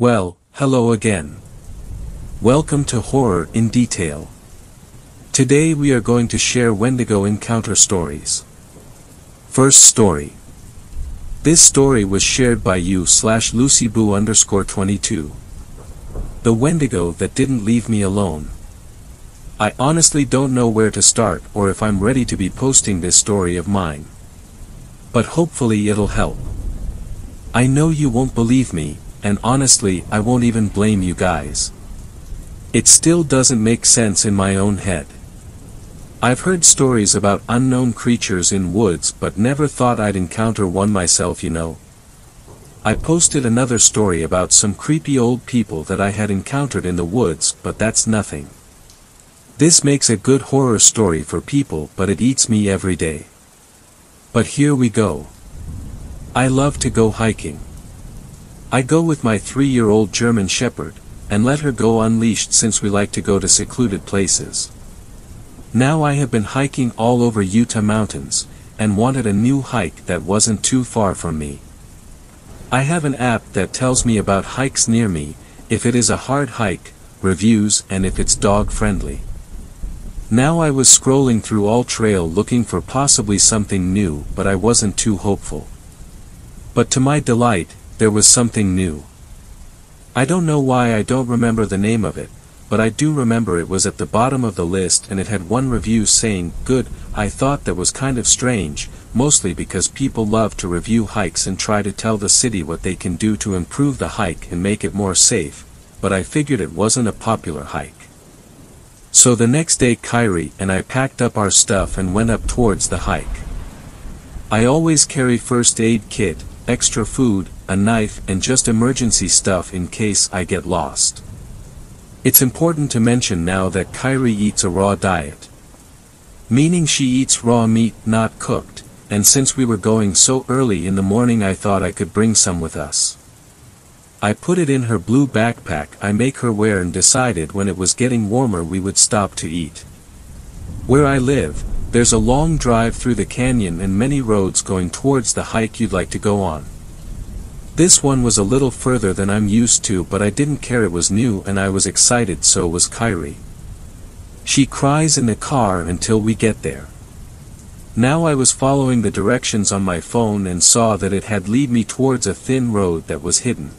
Well, hello again. Welcome to Horror in Detail. Today we are going to share Wendigo encounter stories. First story. This story was shared by you slash lucyboo underscore 22. The Wendigo that didn't leave me alone. I honestly don't know where to start or if I'm ready to be posting this story of mine. But hopefully it'll help. I know you won't believe me, and honestly I won't even blame you guys. It still doesn't make sense in my own head. I've heard stories about unknown creatures in woods but never thought I'd encounter one myself you know. I posted another story about some creepy old people that I had encountered in the woods but that's nothing. This makes a good horror story for people but it eats me every day. But here we go. I love to go hiking. I go with my three-year-old German Shepherd, and let her go unleashed since we like to go to secluded places. Now I have been hiking all over Utah mountains, and wanted a new hike that wasn't too far from me. I have an app that tells me about hikes near me, if it is a hard hike, reviews and if it's dog friendly. Now I was scrolling through all trail looking for possibly something new but I wasn't too hopeful. But to my delight, there was something new. I don't know why I don't remember the name of it, but I do remember it was at the bottom of the list and it had one review saying, good, I thought that was kind of strange, mostly because people love to review hikes and try to tell the city what they can do to improve the hike and make it more safe, but I figured it wasn't a popular hike. So the next day Kyrie and I packed up our stuff and went up towards the hike. I always carry first aid kit, extra food, a knife and just emergency stuff in case I get lost. It's important to mention now that Kyrie eats a raw diet. Meaning she eats raw meat not cooked, and since we were going so early in the morning I thought I could bring some with us. I put it in her blue backpack I make her wear and decided when it was getting warmer we would stop to eat. Where I live, there's a long drive through the canyon and many roads going towards the hike you'd like to go on. This one was a little further than I'm used to but I didn't care it was new and I was excited so was Kyrie. She cries in the car until we get there. Now I was following the directions on my phone and saw that it had lead me towards a thin road that was hidden.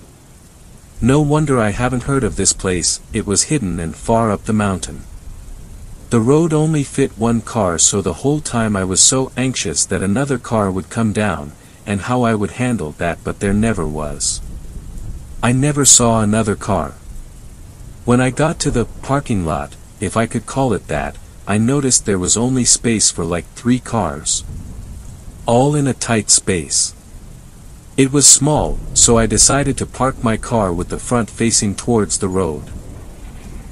No wonder I haven't heard of this place, it was hidden and far up the mountain. The road only fit one car so the whole time I was so anxious that another car would come down, and how I would handle that but there never was. I never saw another car. When I got to the parking lot, if I could call it that, I noticed there was only space for like three cars. All in a tight space. It was small, so I decided to park my car with the front facing towards the road.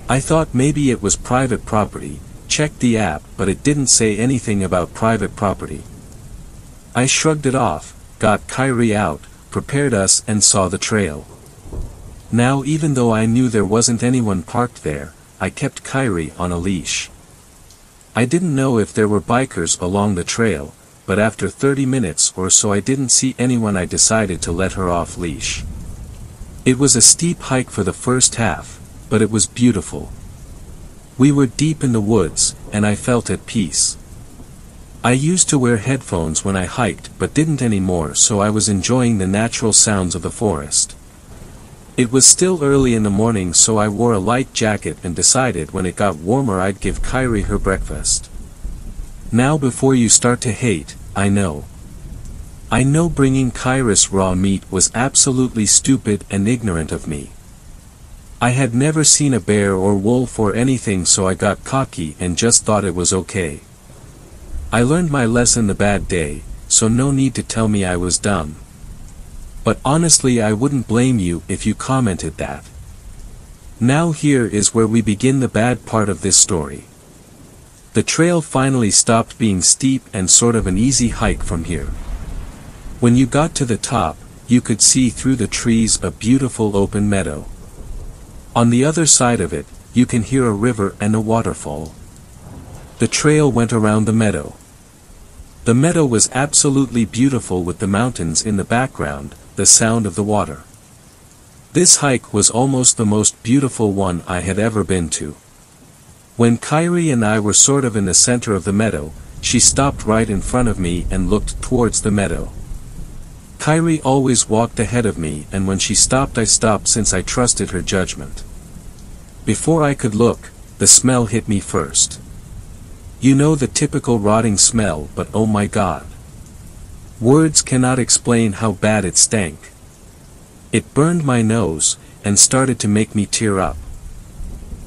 I thought maybe it was private property, checked the app but it didn't say anything about private property. I shrugged it off, got Kyrie out, prepared us and saw the trail. Now even though I knew there wasn't anyone parked there, I kept Kyrie on a leash. I didn't know if there were bikers along the trail, but after 30 minutes or so I didn't see anyone I decided to let her off leash. It was a steep hike for the first half, but it was beautiful. We were deep in the woods, and I felt at peace. I used to wear headphones when I hiked but didn't anymore so I was enjoying the natural sounds of the forest. It was still early in the morning so I wore a light jacket and decided when it got warmer I'd give Kyrie her breakfast. Now before you start to hate, I know. I know bringing Kyrie's raw meat was absolutely stupid and ignorant of me. I had never seen a bear or wolf or anything so I got cocky and just thought it was okay. I learned my lesson the bad day, so no need to tell me I was dumb. But honestly I wouldn't blame you if you commented that. Now here is where we begin the bad part of this story. The trail finally stopped being steep and sort of an easy hike from here. When you got to the top, you could see through the trees a beautiful open meadow. On the other side of it, you can hear a river and a waterfall. The trail went around the meadow. The meadow was absolutely beautiful with the mountains in the background, the sound of the water. This hike was almost the most beautiful one I had ever been to. When Kyrie and I were sort of in the center of the meadow, she stopped right in front of me and looked towards the meadow. Kyrie always walked ahead of me and when she stopped I stopped since I trusted her judgment. Before I could look, the smell hit me first. You know the typical rotting smell but oh my god. Words cannot explain how bad it stank. It burned my nose, and started to make me tear up.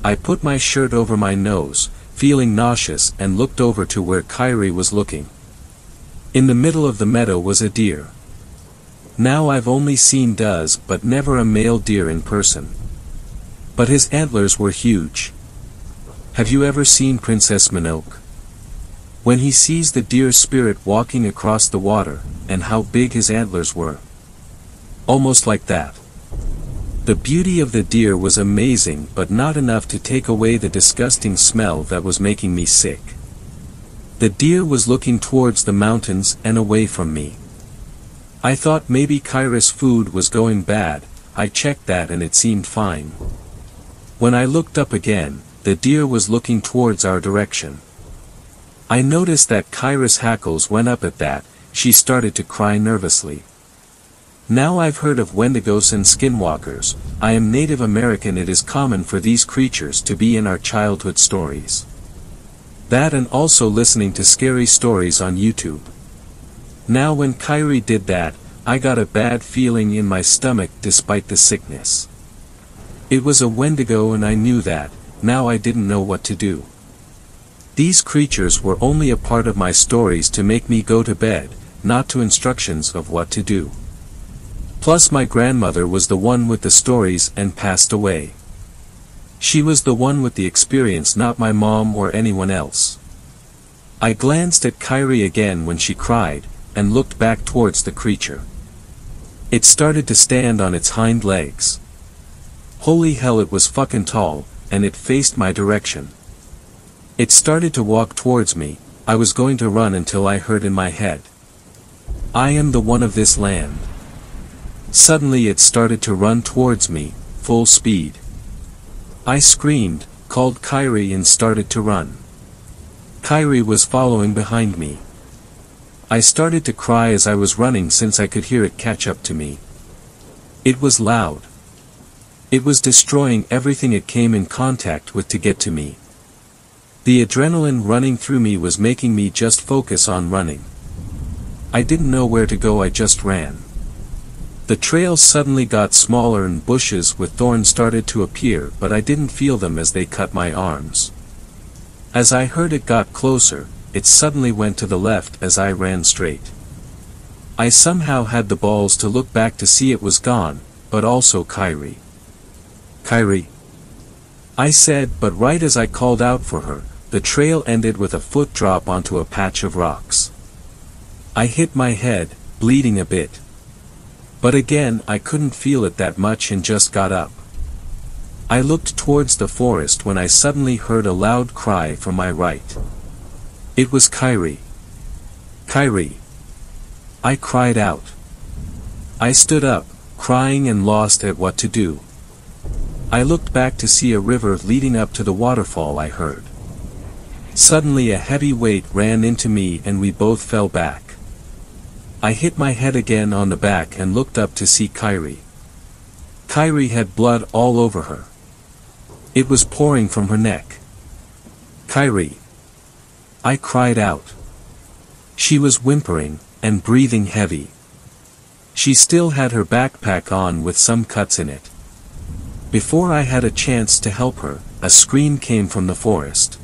I put my shirt over my nose, feeling nauseous and looked over to where Kyrie was looking. In the middle of the meadow was a deer. Now I've only seen does but never a male deer in person. But his antlers were huge. Have you ever seen Princess Mononoke? When he sees the deer spirit walking across the water, and how big his antlers were. Almost like that. The beauty of the deer was amazing but not enough to take away the disgusting smell that was making me sick. The deer was looking towards the mountains and away from me. I thought maybe Kyrie's food was going bad, I checked that and it seemed fine. When I looked up again, the deer was looking towards our direction. I noticed that Kyrie's hackles went up at that, she started to cry nervously. Now I've heard of Wendigos and skinwalkers, I am Native American it is common for these creatures to be in our childhood stories. That and also listening to scary stories on YouTube. Now when Kyrie did that, I got a bad feeling in my stomach despite the sickness. It was a Wendigo and I knew that, now I didn't know what to do. These creatures were only a part of my stories to make me go to bed, not to instructions of what to do. Plus my grandmother was the one with the stories and passed away. She was the one with the experience not my mom or anyone else. I glanced at Kyrie again when she cried, and looked back towards the creature. It started to stand on its hind legs. Holy hell it was fucking tall, and it faced my direction. It started to walk towards me, I was going to run until I heard in my head. I am the one of this land. Suddenly it started to run towards me, full speed. I screamed, called Kyrie and started to run. Kyrie was following behind me. I started to cry as I was running since I could hear it catch up to me. It was loud. It was destroying everything it came in contact with to get to me. The adrenaline running through me was making me just focus on running. I didn't know where to go I just ran. The trail suddenly got smaller and bushes with thorns started to appear but I didn't feel them as they cut my arms. As I heard it got closer, it suddenly went to the left as I ran straight. I somehow had the balls to look back to see it was gone, but also Kyrie. Kyrie. I said but right as I called out for her, the trail ended with a foot drop onto a patch of rocks. I hit my head, bleeding a bit. But again I couldn't feel it that much and just got up. I looked towards the forest when I suddenly heard a loud cry from my right. It was Kyrie. Kyrie. I cried out. I stood up, crying and lost at what to do. I looked back to see a river leading up to the waterfall I heard. Suddenly a heavy weight ran into me and we both fell back. I hit my head again on the back and looked up to see Kyrie. Kyrie had blood all over her. It was pouring from her neck. Kyrie. I cried out. She was whimpering, and breathing heavy. She still had her backpack on with some cuts in it. Before I had a chance to help her, a scream came from the forest.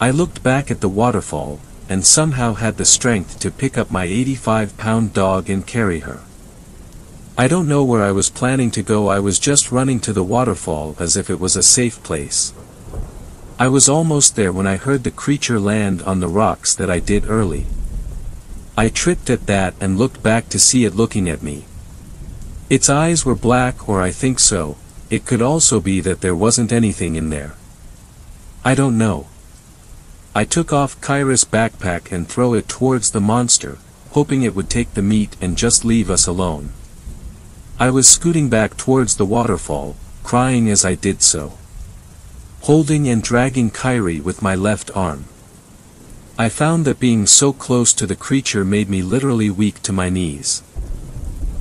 I looked back at the waterfall, and somehow had the strength to pick up my 85-pound dog and carry her. I don't know where I was planning to go I was just running to the waterfall as if it was a safe place. I was almost there when I heard the creature land on the rocks that I did early. I tripped at that and looked back to see it looking at me. Its eyes were black or I think so, it could also be that there wasn't anything in there. I don't know. I took off Kyrie's backpack and throw it towards the monster, hoping it would take the meat and just leave us alone. I was scooting back towards the waterfall, crying as I did so. Holding and dragging Kyrie with my left arm. I found that being so close to the creature made me literally weak to my knees.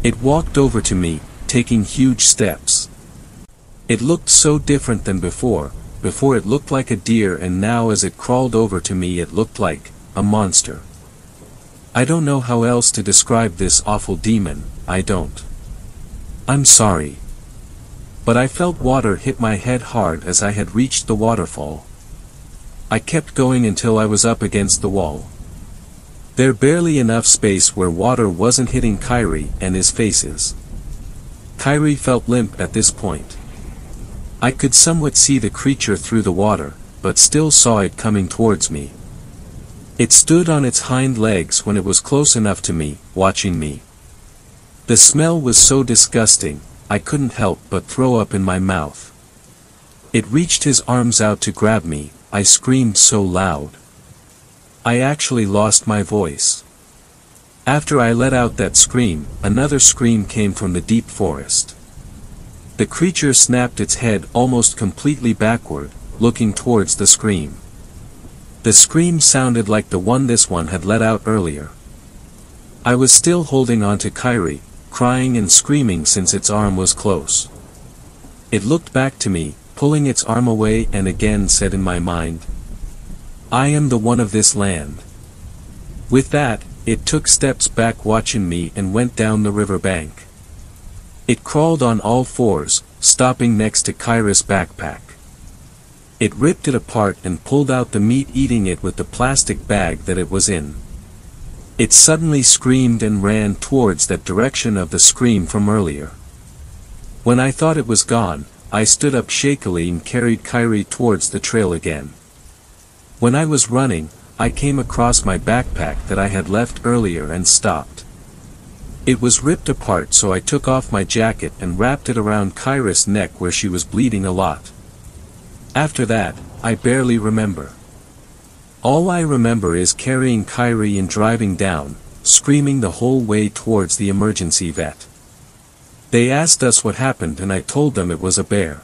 It walked over to me, taking huge steps. It looked so different than before, before it looked like a deer and now as it crawled over to me it looked like, a monster. I don't know how else to describe this awful demon, I don't. I'm sorry. But I felt water hit my head hard as I had reached the waterfall. I kept going until I was up against the wall. There barely enough space where water wasn't hitting Kyrie and his faces. Kyrie felt limp at this point. I could somewhat see the creature through the water, but still saw it coming towards me. It stood on its hind legs when it was close enough to me, watching me. The smell was so disgusting, I couldn't help but throw up in my mouth. It reached his arms out to grab me, I screamed so loud. I actually lost my voice. After I let out that scream, another scream came from the deep forest. The creature snapped its head almost completely backward, looking towards the scream. The scream sounded like the one this one had let out earlier. I was still holding on to Kyrie, crying and screaming since its arm was close. It looked back to me, pulling its arm away and again said in my mind, I am the one of this land. With that, it took steps back watching me and went down the river bank. It crawled on all fours, stopping next to Kyrie's backpack. It ripped it apart and pulled out the meat eating it with the plastic bag that it was in. It suddenly screamed and ran towards that direction of the scream from earlier. When I thought it was gone, I stood up shakily and carried Kyrie towards the trail again. When I was running, I came across my backpack that I had left earlier and stopped. It was ripped apart so I took off my jacket and wrapped it around Kyrie's neck where she was bleeding a lot. After that, I barely remember. All I remember is carrying Kyrie and driving down, screaming the whole way towards the emergency vet. They asked us what happened and I told them it was a bear.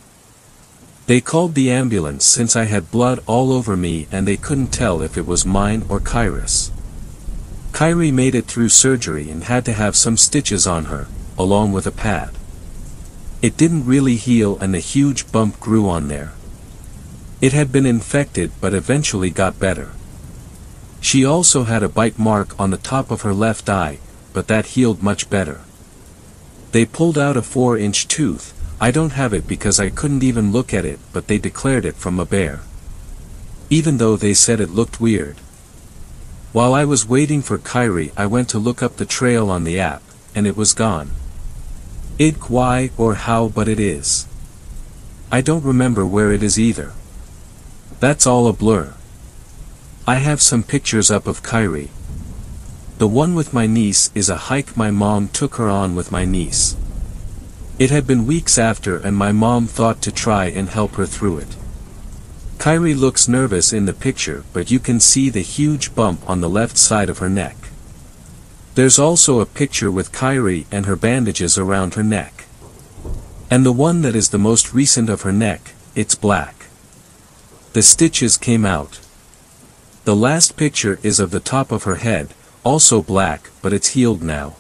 They called the ambulance since I had blood all over me and they couldn't tell if it was mine or Kyrie's. Kyrie made it through surgery and had to have some stitches on her, along with a pad. It didn't really heal and a huge bump grew on there. It had been infected but eventually got better. She also had a bite mark on the top of her left eye, but that healed much better. They pulled out a 4-inch tooth, I don't have it because I couldn't even look at it but they declared it from a bear. Even though they said it looked weird. While I was waiting for Kyrie I went to look up the trail on the app, and it was gone. Id why or how but it is. I don't remember where it is either. That's all a blur. I have some pictures up of Kyrie. The one with my niece is a hike my mom took her on with my niece. It had been weeks after and my mom thought to try and help her through it. Kyrie looks nervous in the picture but you can see the huge bump on the left side of her neck. There's also a picture with Kyrie and her bandages around her neck. And the one that is the most recent of her neck, it's black. The stitches came out. The last picture is of the top of her head, also black, but it's healed now.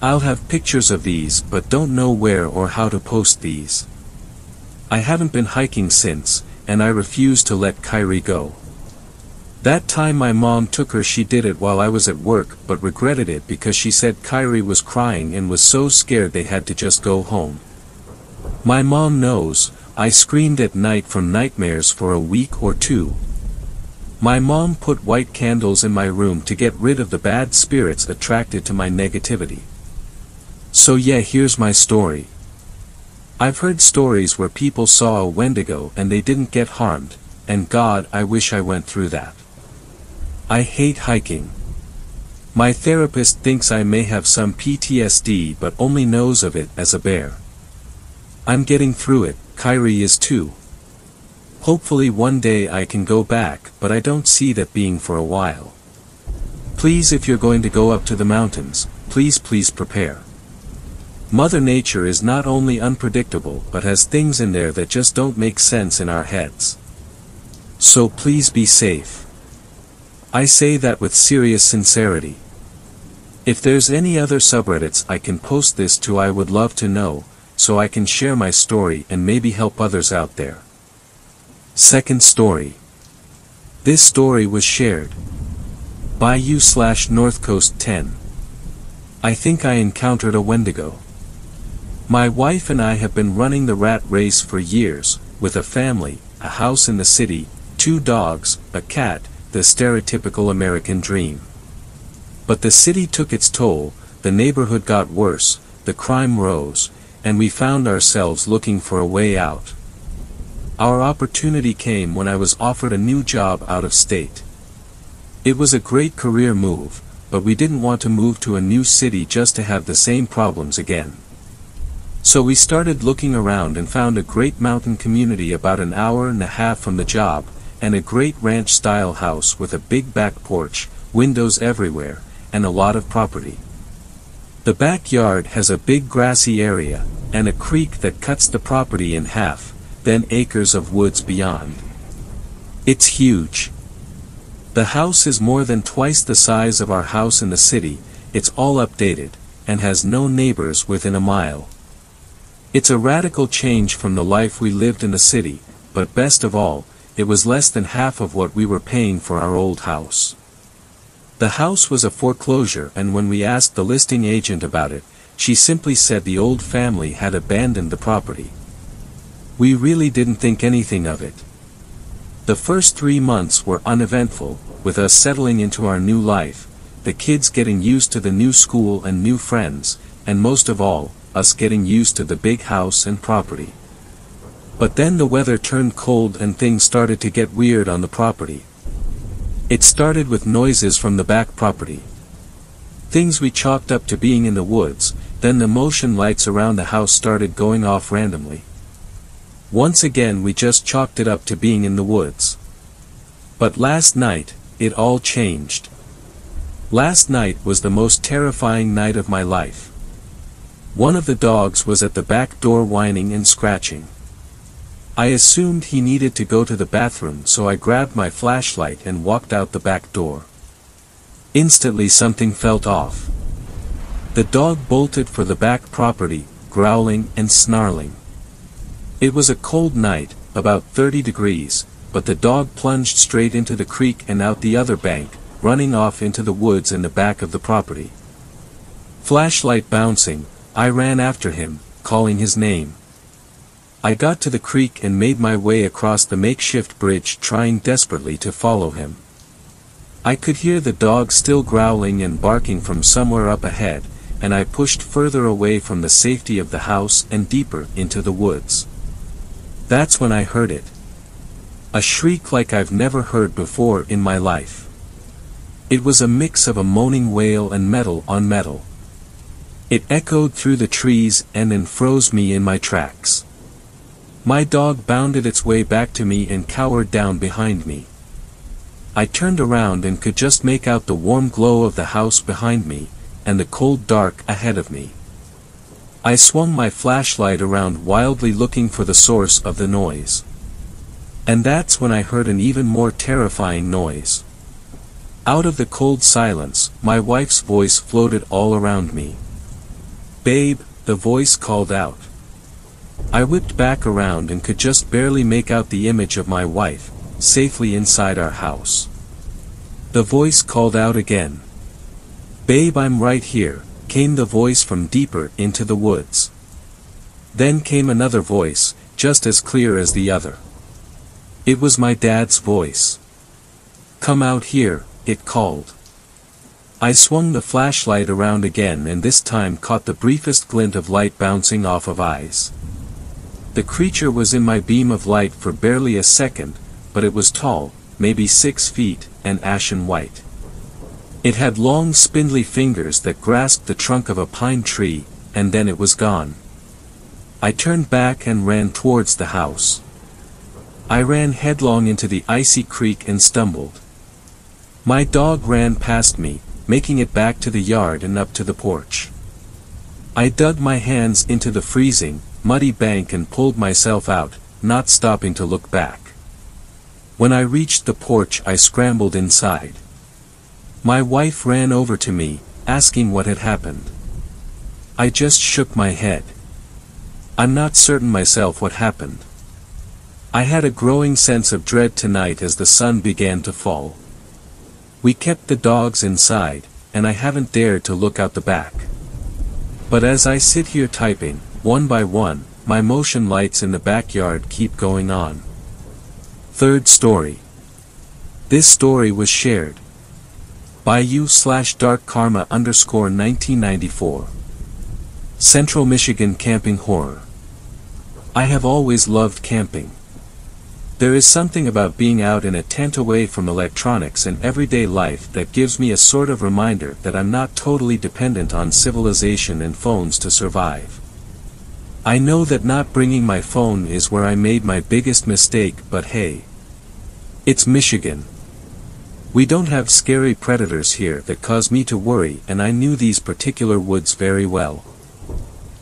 I'll have pictures of these but don't know where or how to post these. I haven't been hiking since, and I refused to let Kyrie go. That time my mom took her she did it while I was at work but regretted it because she said Kyrie was crying and was so scared they had to just go home. My mom knows, I screamed at night from nightmares for a week or two, my mom put white candles in my room to get rid of the bad spirits attracted to my negativity. So yeah here's my story. I've heard stories where people saw a Wendigo and they didn't get harmed, and God I wish I went through that. I hate hiking. My therapist thinks I may have some PTSD but only knows of it as a bear. I'm getting through it, Kyrie is too. Hopefully one day I can go back, but I don't see that being for a while. Please if you're going to go up to the mountains, please please prepare. Mother Nature is not only unpredictable but has things in there that just don't make sense in our heads. So please be safe. I say that with serious sincerity. If there's any other subreddits I can post this to I would love to know, so I can share my story and maybe help others out there. Second story. This story was shared by you slash North Coast 10. I think I encountered a Wendigo. My wife and I have been running the rat race for years, with a family, a house in the city, two dogs, a cat, the stereotypical American dream. But the city took its toll, the neighborhood got worse, the crime rose, and we found ourselves looking for a way out. Our opportunity came when I was offered a new job out of state. It was a great career move, but we didn't want to move to a new city just to have the same problems again. So we started looking around and found a great mountain community about an hour and a half from the job, and a great ranch-style house with a big back porch, windows everywhere, and a lot of property. The backyard has a big grassy area, and a creek that cuts the property in half, then acres of woods beyond. It's huge. The house is more than twice the size of our house in the city, it's all updated, and has no neighbors within a mile. It's a radical change from the life we lived in the city, but best of all, it was less than half of what we were paying for our old house. The house was a foreclosure and when we asked the listing agent about it, she simply said the old family had abandoned the property. We really didn't think anything of it. The first three months were uneventful, with us settling into our new life, the kids getting used to the new school and new friends, and most of all, us getting used to the big house and property. But then the weather turned cold and things started to get weird on the property. It started with noises from the back property. Things we chalked up to being in the woods, then the motion lights around the house started going off randomly. Once again we just chalked it up to being in the woods. But last night, it all changed. Last night was the most terrifying night of my life. One of the dogs was at the back door whining and scratching. I assumed he needed to go to the bathroom so I grabbed my flashlight and walked out the back door. Instantly something felt off. The dog bolted for the back property, growling and snarling. It was a cold night, about 30 degrees, but the dog plunged straight into the creek and out the other bank, running off into the woods in the back of the property. Flashlight bouncing, I ran after him, calling his name. I got to the creek and made my way across the makeshift bridge trying desperately to follow him. I could hear the dog still growling and barking from somewhere up ahead, and I pushed further away from the safety of the house and deeper into the woods. That's when I heard it. A shriek like I've never heard before in my life. It was a mix of a moaning wail and metal on metal. It echoed through the trees and then froze me in my tracks. My dog bounded its way back to me and cowered down behind me. I turned around and could just make out the warm glow of the house behind me, and the cold dark ahead of me. I swung my flashlight around wildly looking for the source of the noise. And that's when I heard an even more terrifying noise. Out of the cold silence, my wife's voice floated all around me. Babe, the voice called out. I whipped back around and could just barely make out the image of my wife, safely inside our house. The voice called out again. Babe I'm right here, came the voice from deeper into the woods. Then came another voice, just as clear as the other. It was my dad's voice. Come out here, it called. I swung the flashlight around again and this time caught the briefest glint of light bouncing off of eyes. The creature was in my beam of light for barely a second, but it was tall, maybe six feet, and ashen white. It had long spindly fingers that grasped the trunk of a pine tree, and then it was gone. I turned back and ran towards the house. I ran headlong into the icy creek and stumbled. My dog ran past me, making it back to the yard and up to the porch. I dug my hands into the freezing, muddy bank and pulled myself out, not stopping to look back. When I reached the porch I scrambled inside. My wife ran over to me, asking what had happened. I just shook my head. I'm not certain myself what happened. I had a growing sense of dread tonight as the sun began to fall. We kept the dogs inside, and I haven't dared to look out the back. But as I sit here typing, one by one, my motion lights in the backyard keep going on. Third story. This story was shared by you slash dark karma underscore 1994. Central Michigan Camping Horror. I have always loved camping. There is something about being out in a tent away from electronics and everyday life that gives me a sort of reminder that I'm not totally dependent on civilization and phones to survive. I know that not bringing my phone is where I made my biggest mistake but hey. It's Michigan. We don't have scary predators here that cause me to worry and I knew these particular woods very well.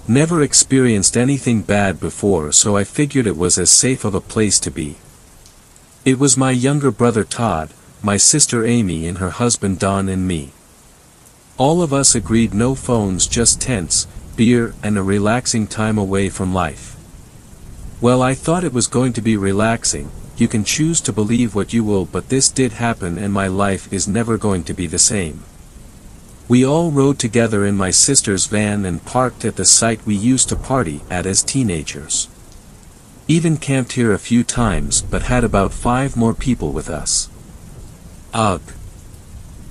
Never experienced anything bad before so I figured it was as safe of a place to be. It was my younger brother Todd, my sister Amy and her husband Don and me. All of us agreed no phones just tents, beer and a relaxing time away from life. Well I thought it was going to be relaxing, you can choose to believe what you will but this did happen and my life is never going to be the same. We all rode together in my sister's van and parked at the site we used to party at as teenagers. Even camped here a few times but had about five more people with us. Ugh.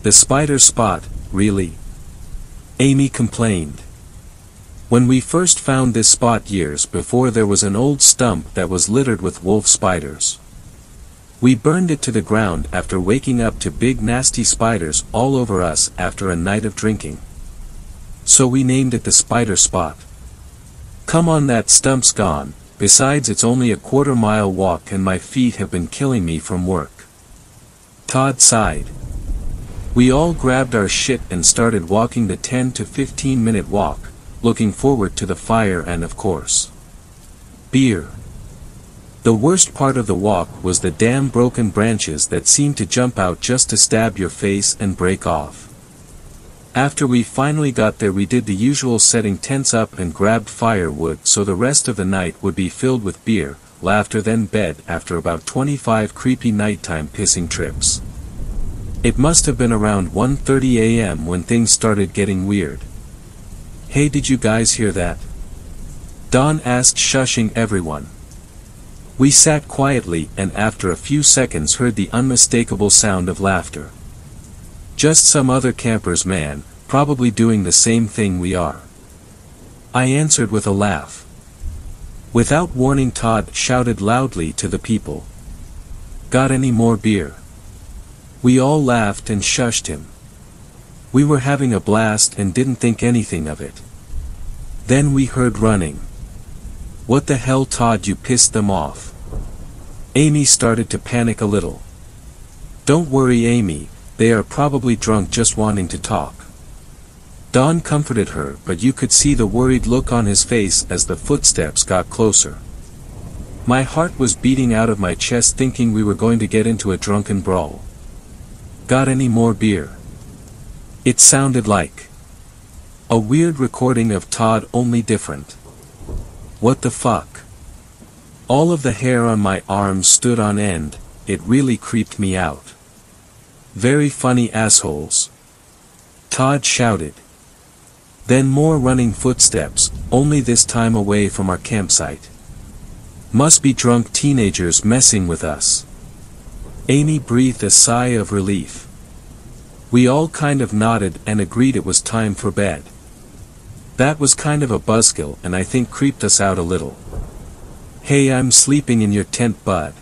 The spider spot, really? Amy complained. When we first found this spot years before there was an old stump that was littered with wolf spiders. We burned it to the ground after waking up to big nasty spiders all over us after a night of drinking. So we named it the spider spot. Come on that stump's gone, besides it's only a quarter mile walk and my feet have been killing me from work. Todd sighed. We all grabbed our shit and started walking the 10 to 15 minute walk, looking forward to the fire and of course, beer. The worst part of the walk was the damn broken branches that seemed to jump out just to stab your face and break off. After we finally got there we did the usual setting tents up and grabbed firewood so the rest of the night would be filled with beer, laughter then bed after about 25 creepy nighttime pissing trips. It must have been around 1.30 am when things started getting weird. Hey did you guys hear that? Don asked shushing everyone. We sat quietly and after a few seconds heard the unmistakable sound of laughter. Just some other campers man, probably doing the same thing we are. I answered with a laugh. Without warning Todd shouted loudly to the people. Got any more beer? We all laughed and shushed him. We were having a blast and didn't think anything of it. Then we heard running. What the hell Todd you pissed them off. Amy started to panic a little. Don't worry Amy, they are probably drunk just wanting to talk. Don comforted her but you could see the worried look on his face as the footsteps got closer. My heart was beating out of my chest thinking we were going to get into a drunken brawl. Got any more beer? It sounded like a weird recording of Todd only different. What the fuck? All of the hair on my arms stood on end, it really creeped me out. Very funny assholes. Todd shouted. Then more running footsteps, only this time away from our campsite. Must be drunk teenagers messing with us. Amy breathed a sigh of relief. We all kind of nodded and agreed it was time for bed. That was kind of a buzzkill and I think creeped us out a little. Hey I'm sleeping in your tent bud.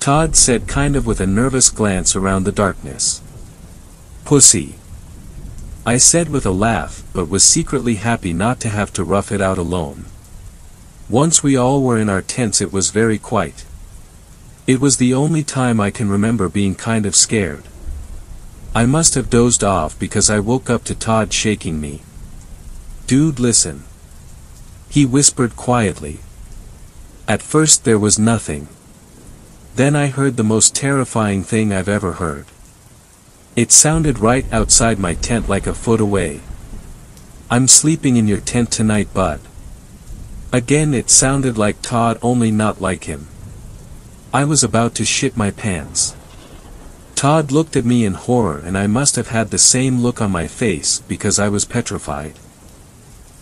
Todd said kind of with a nervous glance around the darkness. Pussy. I said with a laugh, but was secretly happy not to have to rough it out alone. Once we all were in our tents it was very quiet. It was the only time I can remember being kind of scared. I must have dozed off because I woke up to Todd shaking me. Dude listen. He whispered quietly. At first there was nothing. Then I heard the most terrifying thing I've ever heard. It sounded right outside my tent like a foot away. I'm sleeping in your tent tonight bud. Again it sounded like Todd only not like him. I was about to shit my pants. Todd looked at me in horror and I must have had the same look on my face because I was petrified.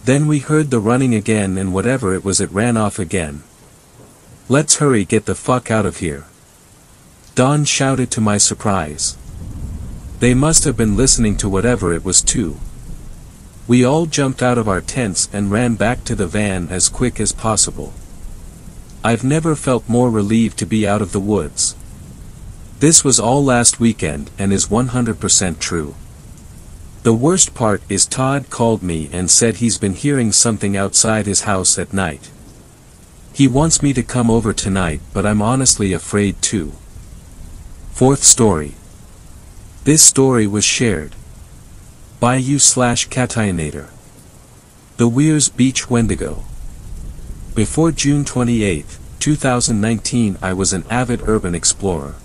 Then we heard the running again and whatever it was it ran off again. Let's hurry get the fuck out of here. Don shouted to my surprise. They must have been listening to whatever it was too. We all jumped out of our tents and ran back to the van as quick as possible. I've never felt more relieved to be out of the woods. This was all last weekend and is 100% true. The worst part is Todd called me and said he's been hearing something outside his house at night. He wants me to come over tonight but I'm honestly afraid too. Fourth story. This story was shared by you slash Cationator. The Weirs Beach Wendigo. Before June 28, 2019 I was an avid urban explorer.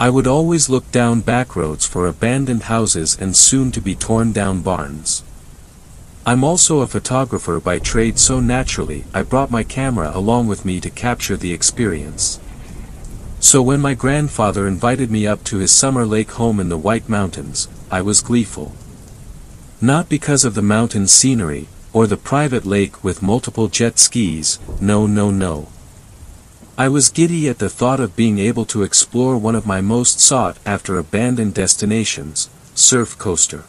I would always look down back roads for abandoned houses and soon to be torn down barns. I'm also a photographer by trade so naturally I brought my camera along with me to capture the experience. So when my grandfather invited me up to his summer lake home in the White Mountains, I was gleeful. Not because of the mountain scenery, or the private lake with multiple jet skis, no no no. I was giddy at the thought of being able to explore one of my most sought after abandoned destinations, Surf Coaster.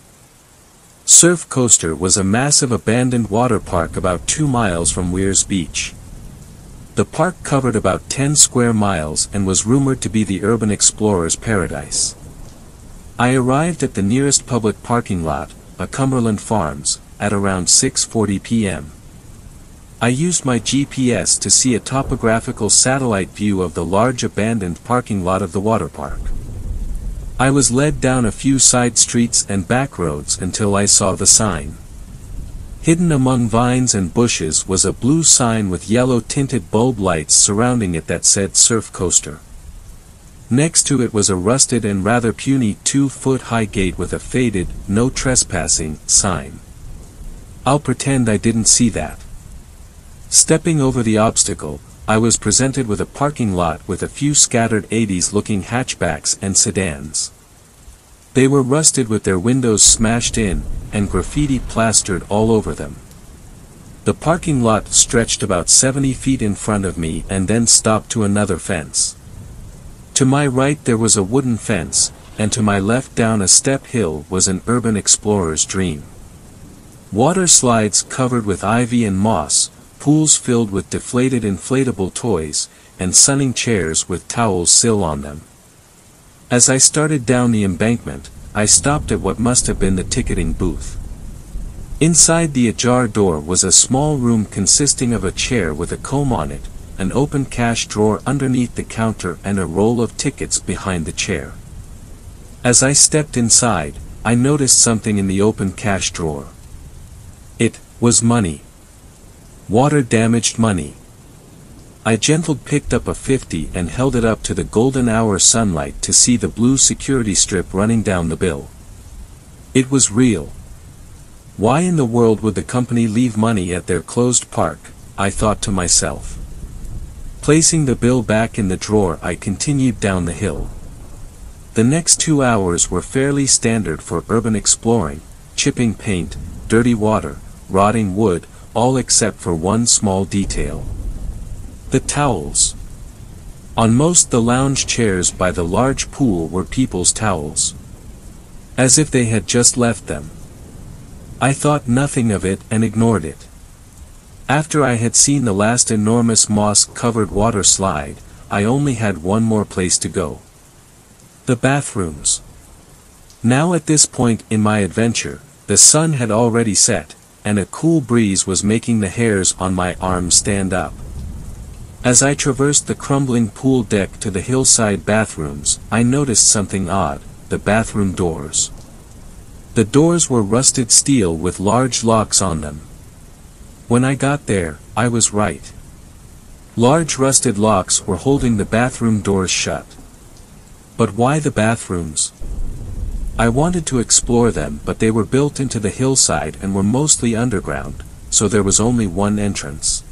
Surf Coaster was a massive abandoned water park about two miles from Weirs Beach. The park covered about 10 square miles and was rumored to be the urban explorer's paradise. I arrived at the nearest public parking lot, a Cumberland Farms, at around 6.40 p.m. I used my GPS to see a topographical satellite view of the large abandoned parking lot of the water park. I was led down a few side streets and back roads until I saw the sign. Hidden among vines and bushes was a blue sign with yellow tinted bulb lights surrounding it that said Surf Coaster. Next to it was a rusted and rather puny two-foot high gate with a faded, no trespassing, sign. I'll pretend I didn't see that. Stepping over the obstacle, I was presented with a parking lot with a few scattered 80s-looking hatchbacks and sedans. They were rusted with their windows smashed in, and graffiti plastered all over them. The parking lot stretched about 70 feet in front of me and then stopped to another fence. To my right there was a wooden fence, and to my left down a step hill was an urban explorer's dream. Water slides covered with ivy and moss, pools filled with deflated inflatable toys, and sunning chairs with towels still on them. As I started down the embankment, I stopped at what must have been the ticketing booth. Inside the ajar door was a small room consisting of a chair with a comb on it, an open cash drawer underneath the counter and a roll of tickets behind the chair. As I stepped inside, I noticed something in the open cash drawer. It was money. Water-damaged money. I gently picked up a 50 and held it up to the golden hour sunlight to see the blue security strip running down the bill. It was real. Why in the world would the company leave money at their closed park, I thought to myself. Placing the bill back in the drawer I continued down the hill. The next two hours were fairly standard for urban exploring, chipping paint, dirty water, rotting wood, all except for one small detail. The towels. On most the lounge chairs by the large pool were people's towels. As if they had just left them. I thought nothing of it and ignored it. After I had seen the last enormous moss-covered water slide, I only had one more place to go. The bathrooms. Now at this point in my adventure, the sun had already set, and a cool breeze was making the hairs on my arms stand up. As I traversed the crumbling pool deck to the hillside bathrooms, I noticed something odd, the bathroom doors. The doors were rusted steel with large locks on them. When I got there, I was right. Large rusted locks were holding the bathroom doors shut. But why the bathrooms? I wanted to explore them but they were built into the hillside and were mostly underground, so there was only one entrance.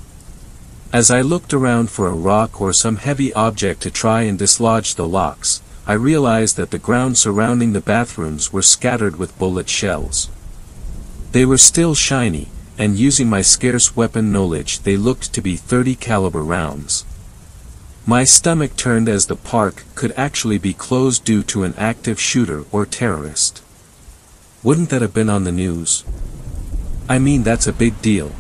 As I looked around for a rock or some heavy object to try and dislodge the locks, I realized that the ground surrounding the bathrooms were scattered with bullet shells. They were still shiny, and using my scarce weapon knowledge they looked to be 30 caliber rounds. My stomach turned as the park could actually be closed due to an active shooter or terrorist. Wouldn't that have been on the news? I mean that's a big deal.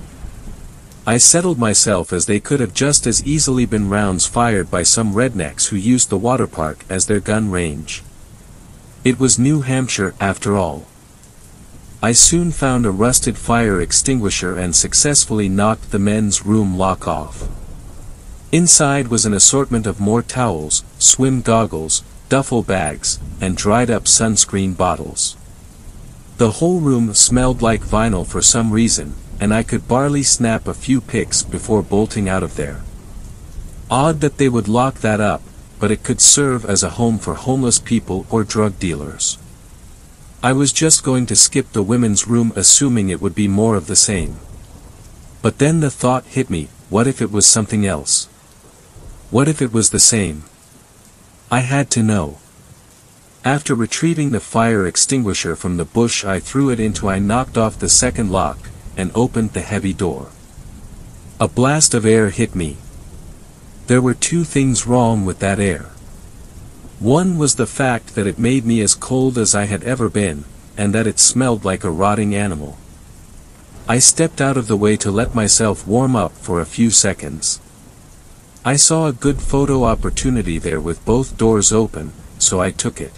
I settled myself as they could have just as easily been rounds fired by some rednecks who used the water park as their gun range. It was New Hampshire after all. I soon found a rusted fire extinguisher and successfully knocked the men's room lock off. Inside was an assortment of more towels, swim goggles, duffel bags, and dried up sunscreen bottles. The whole room smelled like vinyl for some reason, and I could barely snap a few pics before bolting out of there. Odd that they would lock that up, but it could serve as a home for homeless people or drug dealers. I was just going to skip the women's room assuming it would be more of the same. But then the thought hit me, what if it was something else? What if it was the same? I had to know. After retrieving the fire extinguisher from the bush I threw it into I knocked off the second lock, and opened the heavy door. A blast of air hit me. There were two things wrong with that air. One was the fact that it made me as cold as I had ever been, and that it smelled like a rotting animal. I stepped out of the way to let myself warm up for a few seconds. I saw a good photo opportunity there with both doors open, so I took it.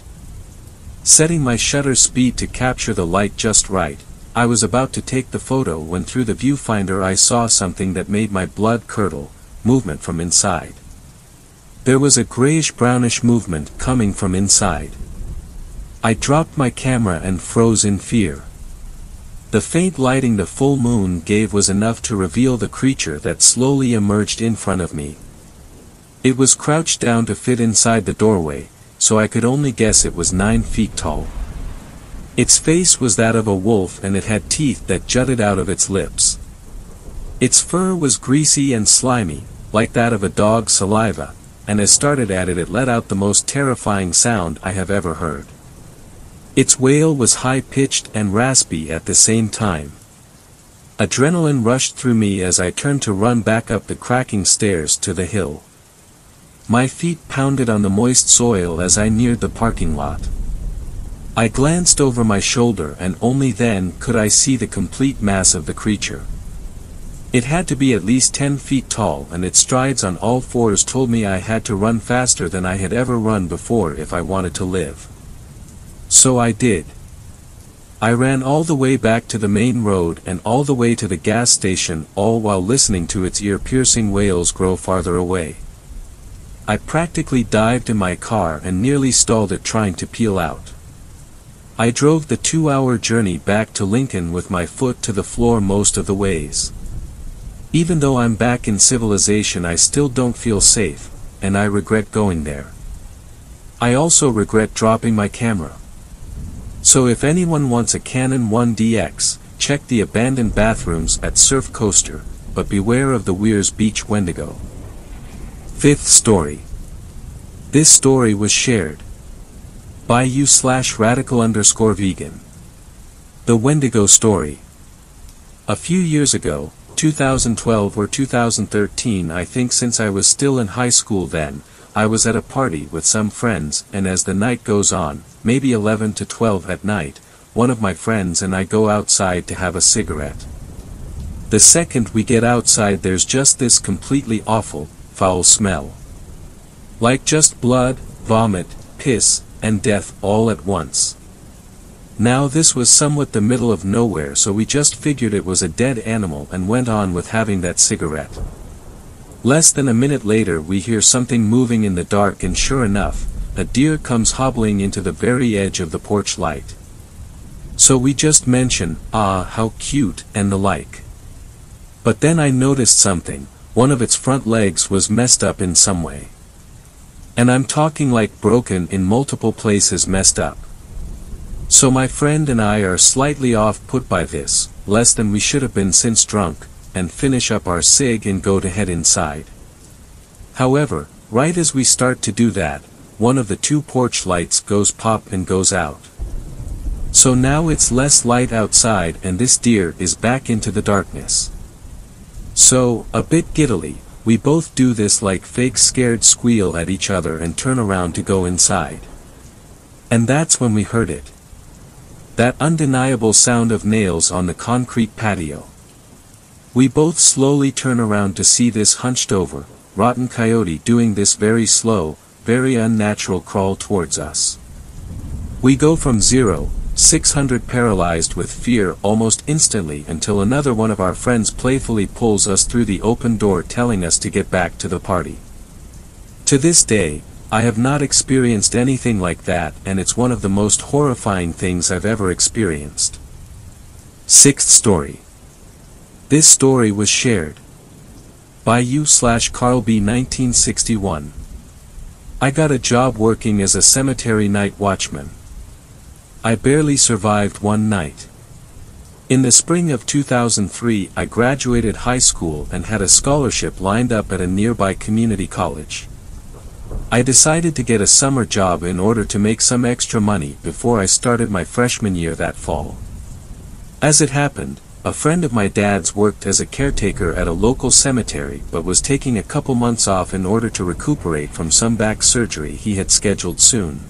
Setting my shutter speed to capture the light just right, I was about to take the photo when through the viewfinder I saw something that made my blood curdle, movement from inside. There was a grayish-brownish movement coming from inside. I dropped my camera and froze in fear. The faint lighting the full moon gave was enough to reveal the creature that slowly emerged in front of me. It was crouched down to fit inside the doorway, so I could only guess it was nine feet tall. Its face was that of a wolf and it had teeth that jutted out of its lips. Its fur was greasy and slimy, like that of a dog's saliva, and as started at it it let out the most terrifying sound I have ever heard. Its wail was high-pitched and raspy at the same time. Adrenaline rushed through me as I turned to run back up the cracking stairs to the hill. My feet pounded on the moist soil as I neared the parking lot. I glanced over my shoulder and only then could I see the complete mass of the creature. It had to be at least 10 feet tall and its strides on all fours told me I had to run faster than I had ever run before if I wanted to live. So I did. I ran all the way back to the main road and all the way to the gas station all while listening to its ear-piercing wails grow farther away. I practically dived in my car and nearly stalled it trying to peel out. I drove the two-hour journey back to Lincoln with my foot to the floor most of the ways. Even though I'm back in civilization I still don't feel safe, and I regret going there. I also regret dropping my camera. So if anyone wants a Canon 1DX, check the abandoned bathrooms at Surf Coaster, but beware of the Weirs Beach Wendigo. Fifth story. This story was shared by you slash radical underscore vegan. The Wendigo story. A few years ago, 2012 or 2013 I think since I was still in high school then, I was at a party with some friends and as the night goes on, maybe 11 to 12 at night, one of my friends and I go outside to have a cigarette. The second we get outside there's just this completely awful, foul smell. Like just blood, vomit, piss, and death all at once. Now this was somewhat the middle of nowhere so we just figured it was a dead animal and went on with having that cigarette. Less than a minute later we hear something moving in the dark and sure enough, a deer comes hobbling into the very edge of the porch light. So we just mention, ah how cute, and the like. But then I noticed something, one of its front legs was messed up in some way. And I'm talking like broken in multiple places messed up. So my friend and I are slightly off put by this, less than we should have been since drunk, and finish up our cig and go to head inside. However, right as we start to do that, one of the two porch lights goes pop and goes out. So now it's less light outside and this deer is back into the darkness. So, a bit giddily, we both do this like fake scared squeal at each other and turn around to go inside. And that's when we heard it. That undeniable sound of nails on the concrete patio. We both slowly turn around to see this hunched over, rotten coyote doing this very slow, very unnatural crawl towards us. We go from zero, 600 paralyzed with fear almost instantly until another one of our friends playfully pulls us through the open door telling us to get back to the party. To this day, I have not experienced anything like that and it's one of the most horrifying things I've ever experienced. Sixth story. This story was shared by you slash Carl B 1961. I got a job working as a cemetery night watchman. I barely survived one night. In the spring of 2003 I graduated high school and had a scholarship lined up at a nearby community college. I decided to get a summer job in order to make some extra money before I started my freshman year that fall. As it happened, a friend of my dad's worked as a caretaker at a local cemetery but was taking a couple months off in order to recuperate from some back surgery he had scheduled soon.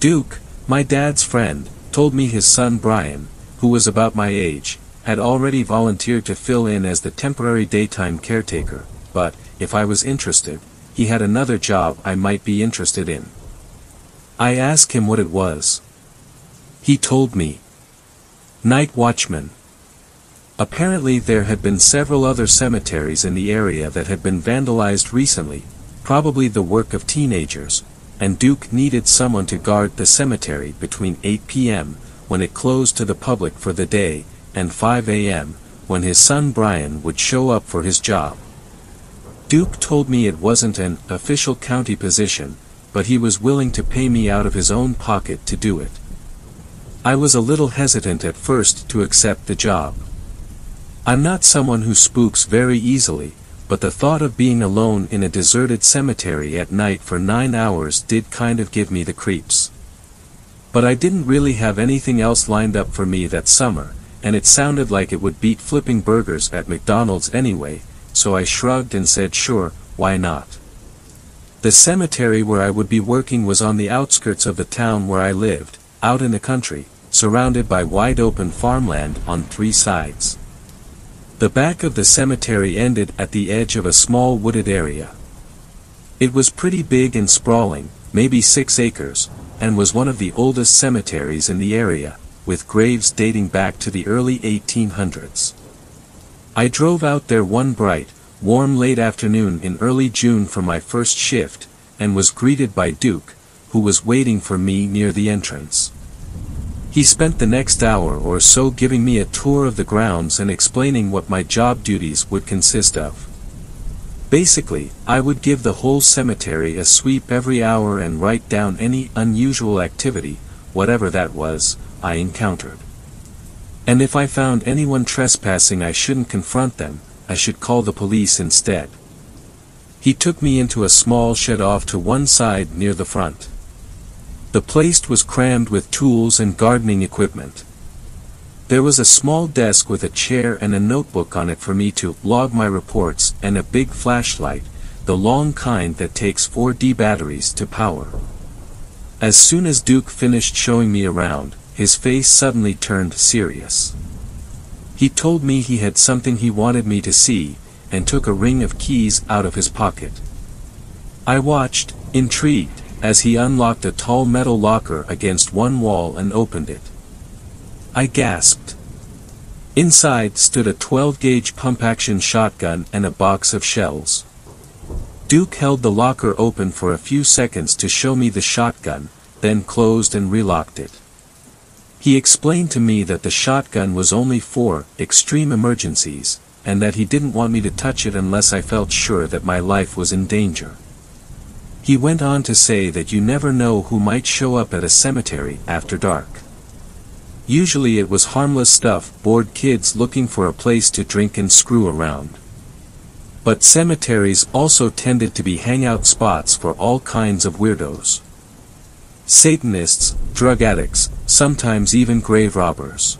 Duke, my dad's friend, told me his son Brian, who was about my age, had already volunteered to fill in as the temporary daytime caretaker, but, if I was interested, he had another job I might be interested in. I asked him what it was. He told me. Night watchman. Apparently there had been several other cemeteries in the area that had been vandalized recently, probably the work of teenagers, and Duke needed someone to guard the cemetery between 8 p.m., when it closed to the public for the day, and 5 a.m., when his son Brian would show up for his job. Duke told me it wasn't an official county position, but he was willing to pay me out of his own pocket to do it. I was a little hesitant at first to accept the job. I'm not someone who spooks very easily, but the thought of being alone in a deserted cemetery at night for nine hours did kind of give me the creeps. But I didn't really have anything else lined up for me that summer, and it sounded like it would beat flipping burgers at McDonald's anyway, so I shrugged and said sure, why not. The cemetery where I would be working was on the outskirts of the town where I lived, out in the country, surrounded by wide open farmland on three sides. The back of the cemetery ended at the edge of a small wooded area. It was pretty big and sprawling, maybe six acres, and was one of the oldest cemeteries in the area, with graves dating back to the early 1800s. I drove out there one bright, warm late afternoon in early June for my first shift, and was greeted by Duke, who was waiting for me near the entrance. He spent the next hour or so giving me a tour of the grounds and explaining what my job duties would consist of. Basically, I would give the whole cemetery a sweep every hour and write down any unusual activity, whatever that was, I encountered. And if I found anyone trespassing I shouldn't confront them, I should call the police instead. He took me into a small shed off to one side near the front. The place was crammed with tools and gardening equipment. There was a small desk with a chair and a notebook on it for me to log my reports and a big flashlight, the long kind that takes 4D batteries to power. As soon as Duke finished showing me around, his face suddenly turned serious. He told me he had something he wanted me to see, and took a ring of keys out of his pocket. I watched, intrigued as he unlocked a tall metal locker against one wall and opened it. I gasped. Inside stood a 12-gauge pump-action shotgun and a box of shells. Duke held the locker open for a few seconds to show me the shotgun, then closed and relocked it. He explained to me that the shotgun was only for extreme emergencies, and that he didn't want me to touch it unless I felt sure that my life was in danger. He went on to say that you never know who might show up at a cemetery after dark. Usually it was harmless stuff, bored kids looking for a place to drink and screw around. But cemeteries also tended to be hangout spots for all kinds of weirdos. Satanists, drug addicts, sometimes even grave robbers.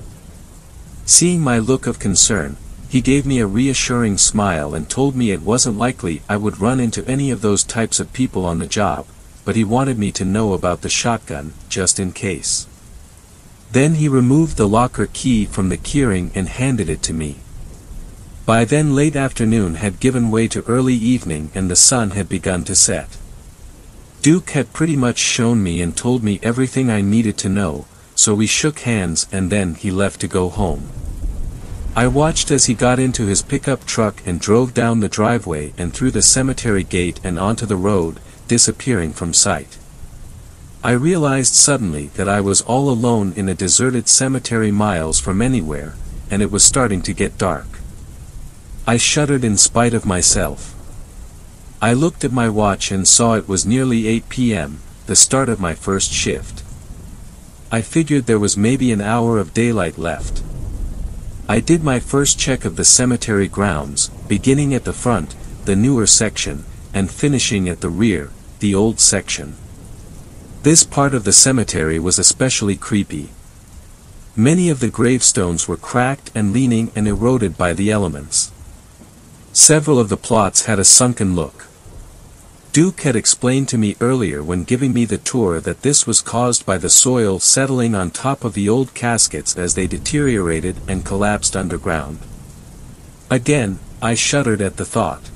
Seeing my look of concern, he gave me a reassuring smile and told me it wasn't likely I would run into any of those types of people on the job, but he wanted me to know about the shotgun, just in case. Then he removed the locker key from the keyring and handed it to me. By then late afternoon had given way to early evening and the sun had begun to set. Duke had pretty much shown me and told me everything I needed to know, so we shook hands and then he left to go home. I watched as he got into his pickup truck and drove down the driveway and through the cemetery gate and onto the road, disappearing from sight. I realized suddenly that I was all alone in a deserted cemetery miles from anywhere, and it was starting to get dark. I shuddered in spite of myself. I looked at my watch and saw it was nearly 8 p.m., the start of my first shift. I figured there was maybe an hour of daylight left. I did my first check of the cemetery grounds, beginning at the front, the newer section, and finishing at the rear, the old section. This part of the cemetery was especially creepy. Many of the gravestones were cracked and leaning and eroded by the elements. Several of the plots had a sunken look. Duke had explained to me earlier when giving me the tour that this was caused by the soil settling on top of the old caskets as they deteriorated and collapsed underground. Again, I shuddered at the thought.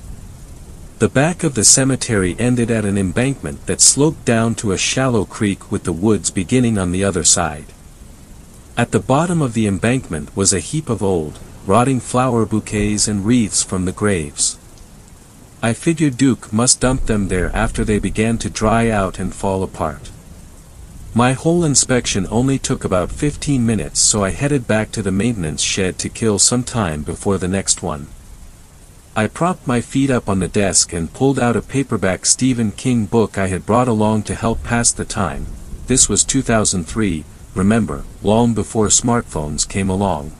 The back of the cemetery ended at an embankment that sloped down to a shallow creek with the woods beginning on the other side. At the bottom of the embankment was a heap of old, rotting flower bouquets and wreaths from the graves. I figured Duke must dump them there after they began to dry out and fall apart. My whole inspection only took about 15 minutes so I headed back to the maintenance shed to kill some time before the next one. I propped my feet up on the desk and pulled out a paperback Stephen King book I had brought along to help pass the time. This was 2003, remember, long before smartphones came along.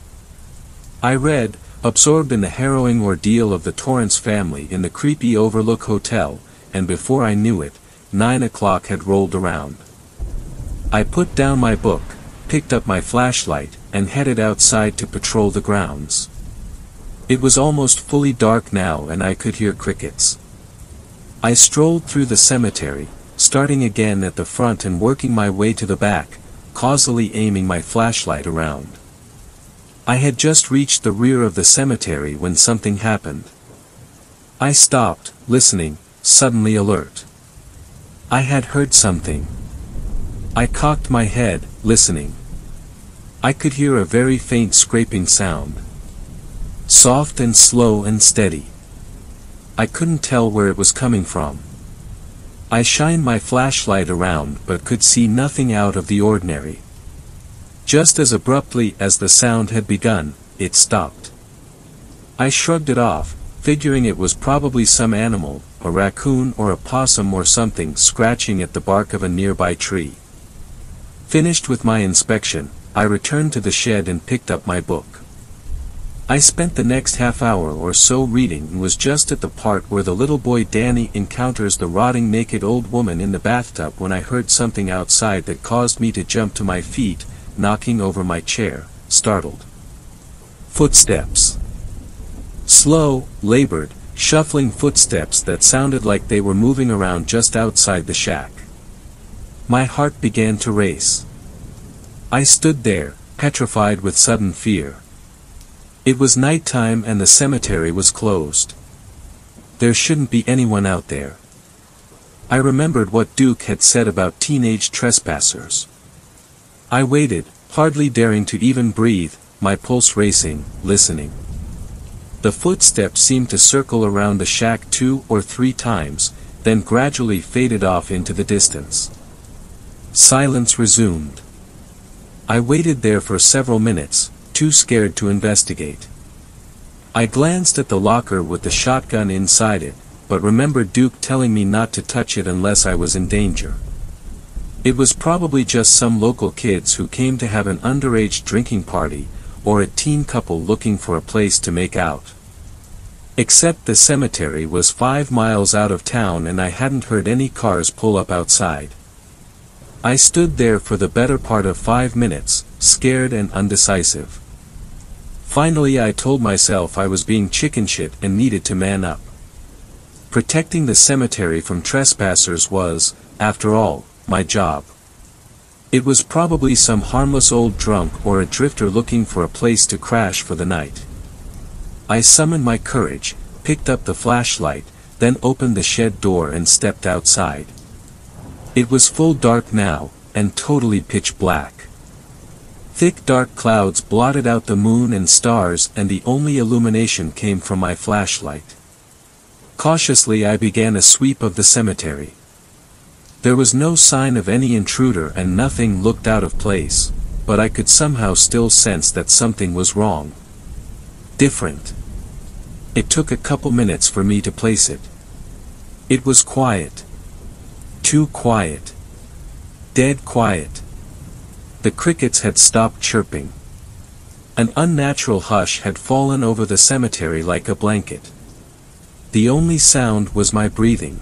I read, absorbed in the harrowing ordeal of the Torrance family in the creepy Overlook Hotel, and before I knew it, nine o'clock had rolled around. I put down my book, picked up my flashlight, and headed outside to patrol the grounds. It was almost fully dark now and I could hear crickets. I strolled through the cemetery, starting again at the front and working my way to the back, causally aiming my flashlight around. I had just reached the rear of the cemetery when something happened. I stopped, listening, suddenly alert. I had heard something. I cocked my head, listening. I could hear a very faint scraping sound. Soft and slow and steady. I couldn't tell where it was coming from. I shined my flashlight around but could see nothing out of the ordinary. Just as abruptly as the sound had begun, it stopped. I shrugged it off, figuring it was probably some animal, a raccoon or a possum or something scratching at the bark of a nearby tree. Finished with my inspection, I returned to the shed and picked up my book. I spent the next half hour or so reading and was just at the part where the little boy Danny encounters the rotting naked old woman in the bathtub when I heard something outside that caused me to jump to my feet, knocking over my chair, startled. Footsteps. Slow, labored, shuffling footsteps that sounded like they were moving around just outside the shack. My heart began to race. I stood there, petrified with sudden fear. It was night time and the cemetery was closed. There shouldn't be anyone out there. I remembered what Duke had said about teenage trespassers. I waited, hardly daring to even breathe, my pulse racing, listening. The footsteps seemed to circle around the shack two or three times, then gradually faded off into the distance. Silence resumed. I waited there for several minutes, too scared to investigate. I glanced at the locker with the shotgun inside it, but remembered Duke telling me not to touch it unless I was in danger. It was probably just some local kids who came to have an underage drinking party, or a teen couple looking for a place to make out. Except the cemetery was five miles out of town and I hadn't heard any cars pull up outside. I stood there for the better part of five minutes, scared and undecisive. Finally I told myself I was being chicken shit and needed to man up. Protecting the cemetery from trespassers was, after all, my job. It was probably some harmless old drunk or a drifter looking for a place to crash for the night. I summoned my courage, picked up the flashlight, then opened the shed door and stepped outside. It was full dark now, and totally pitch black. Thick dark clouds blotted out the moon and stars and the only illumination came from my flashlight. Cautiously I began a sweep of the cemetery. There was no sign of any intruder and nothing looked out of place, but I could somehow still sense that something was wrong. Different. It took a couple minutes for me to place it. It was quiet. Too quiet. Dead quiet. The crickets had stopped chirping. An unnatural hush had fallen over the cemetery like a blanket. The only sound was my breathing.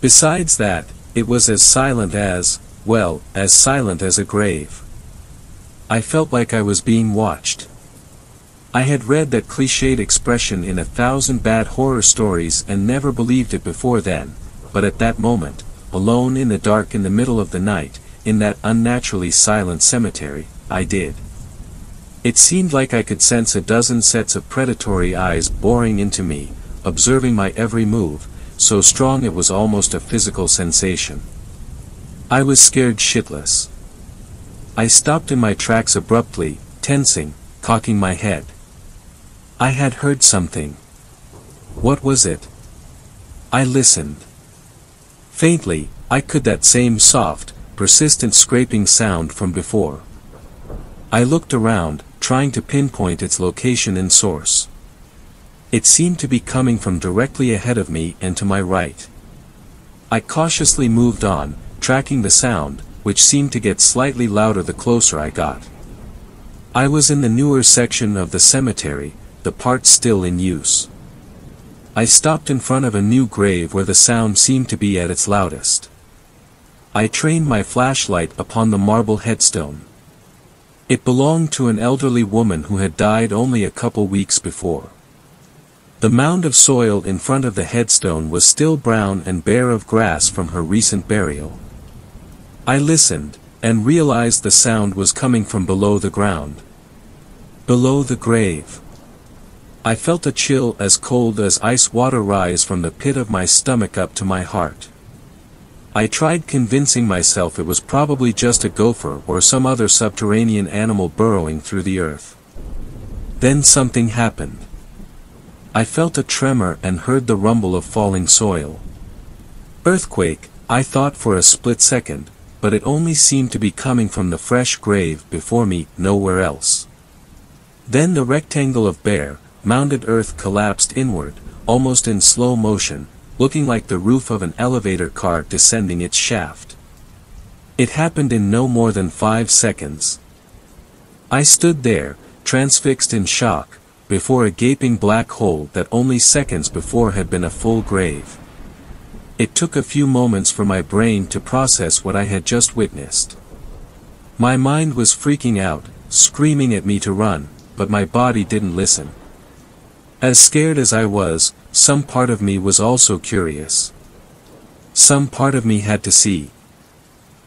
Besides that, it was as silent as, well, as silent as a grave. I felt like I was being watched. I had read that cliched expression in a thousand bad horror stories and never believed it before then, but at that moment, alone in the dark in the middle of the night, in that unnaturally silent cemetery, I did. It seemed like I could sense a dozen sets of predatory eyes boring into me, observing my every move, so strong it was almost a physical sensation. I was scared shitless. I stopped in my tracks abruptly, tensing, cocking my head. I had heard something. What was it? I listened. Faintly, I could that same soft, persistent scraping sound from before. I looked around, trying to pinpoint its location and source. It seemed to be coming from directly ahead of me and to my right. I cautiously moved on, tracking the sound, which seemed to get slightly louder the closer I got. I was in the newer section of the cemetery, the part still in use. I stopped in front of a new grave where the sound seemed to be at its loudest. I trained my flashlight upon the marble headstone. It belonged to an elderly woman who had died only a couple weeks before. The mound of soil in front of the headstone was still brown and bare of grass from her recent burial. I listened, and realized the sound was coming from below the ground. Below the grave. I felt a chill as cold as ice water rise from the pit of my stomach up to my heart. I tried convincing myself it was probably just a gopher or some other subterranean animal burrowing through the earth. Then something happened. I felt a tremor and heard the rumble of falling soil. Earthquake, I thought for a split second, but it only seemed to be coming from the fresh grave before me, nowhere else. Then the rectangle of bare, mounded earth collapsed inward, almost in slow motion, looking like the roof of an elevator car descending its shaft. It happened in no more than five seconds. I stood there, transfixed in shock, before a gaping black hole that only seconds before had been a full grave. It took a few moments for my brain to process what I had just witnessed. My mind was freaking out, screaming at me to run, but my body didn't listen. As scared as I was, some part of me was also curious. Some part of me had to see.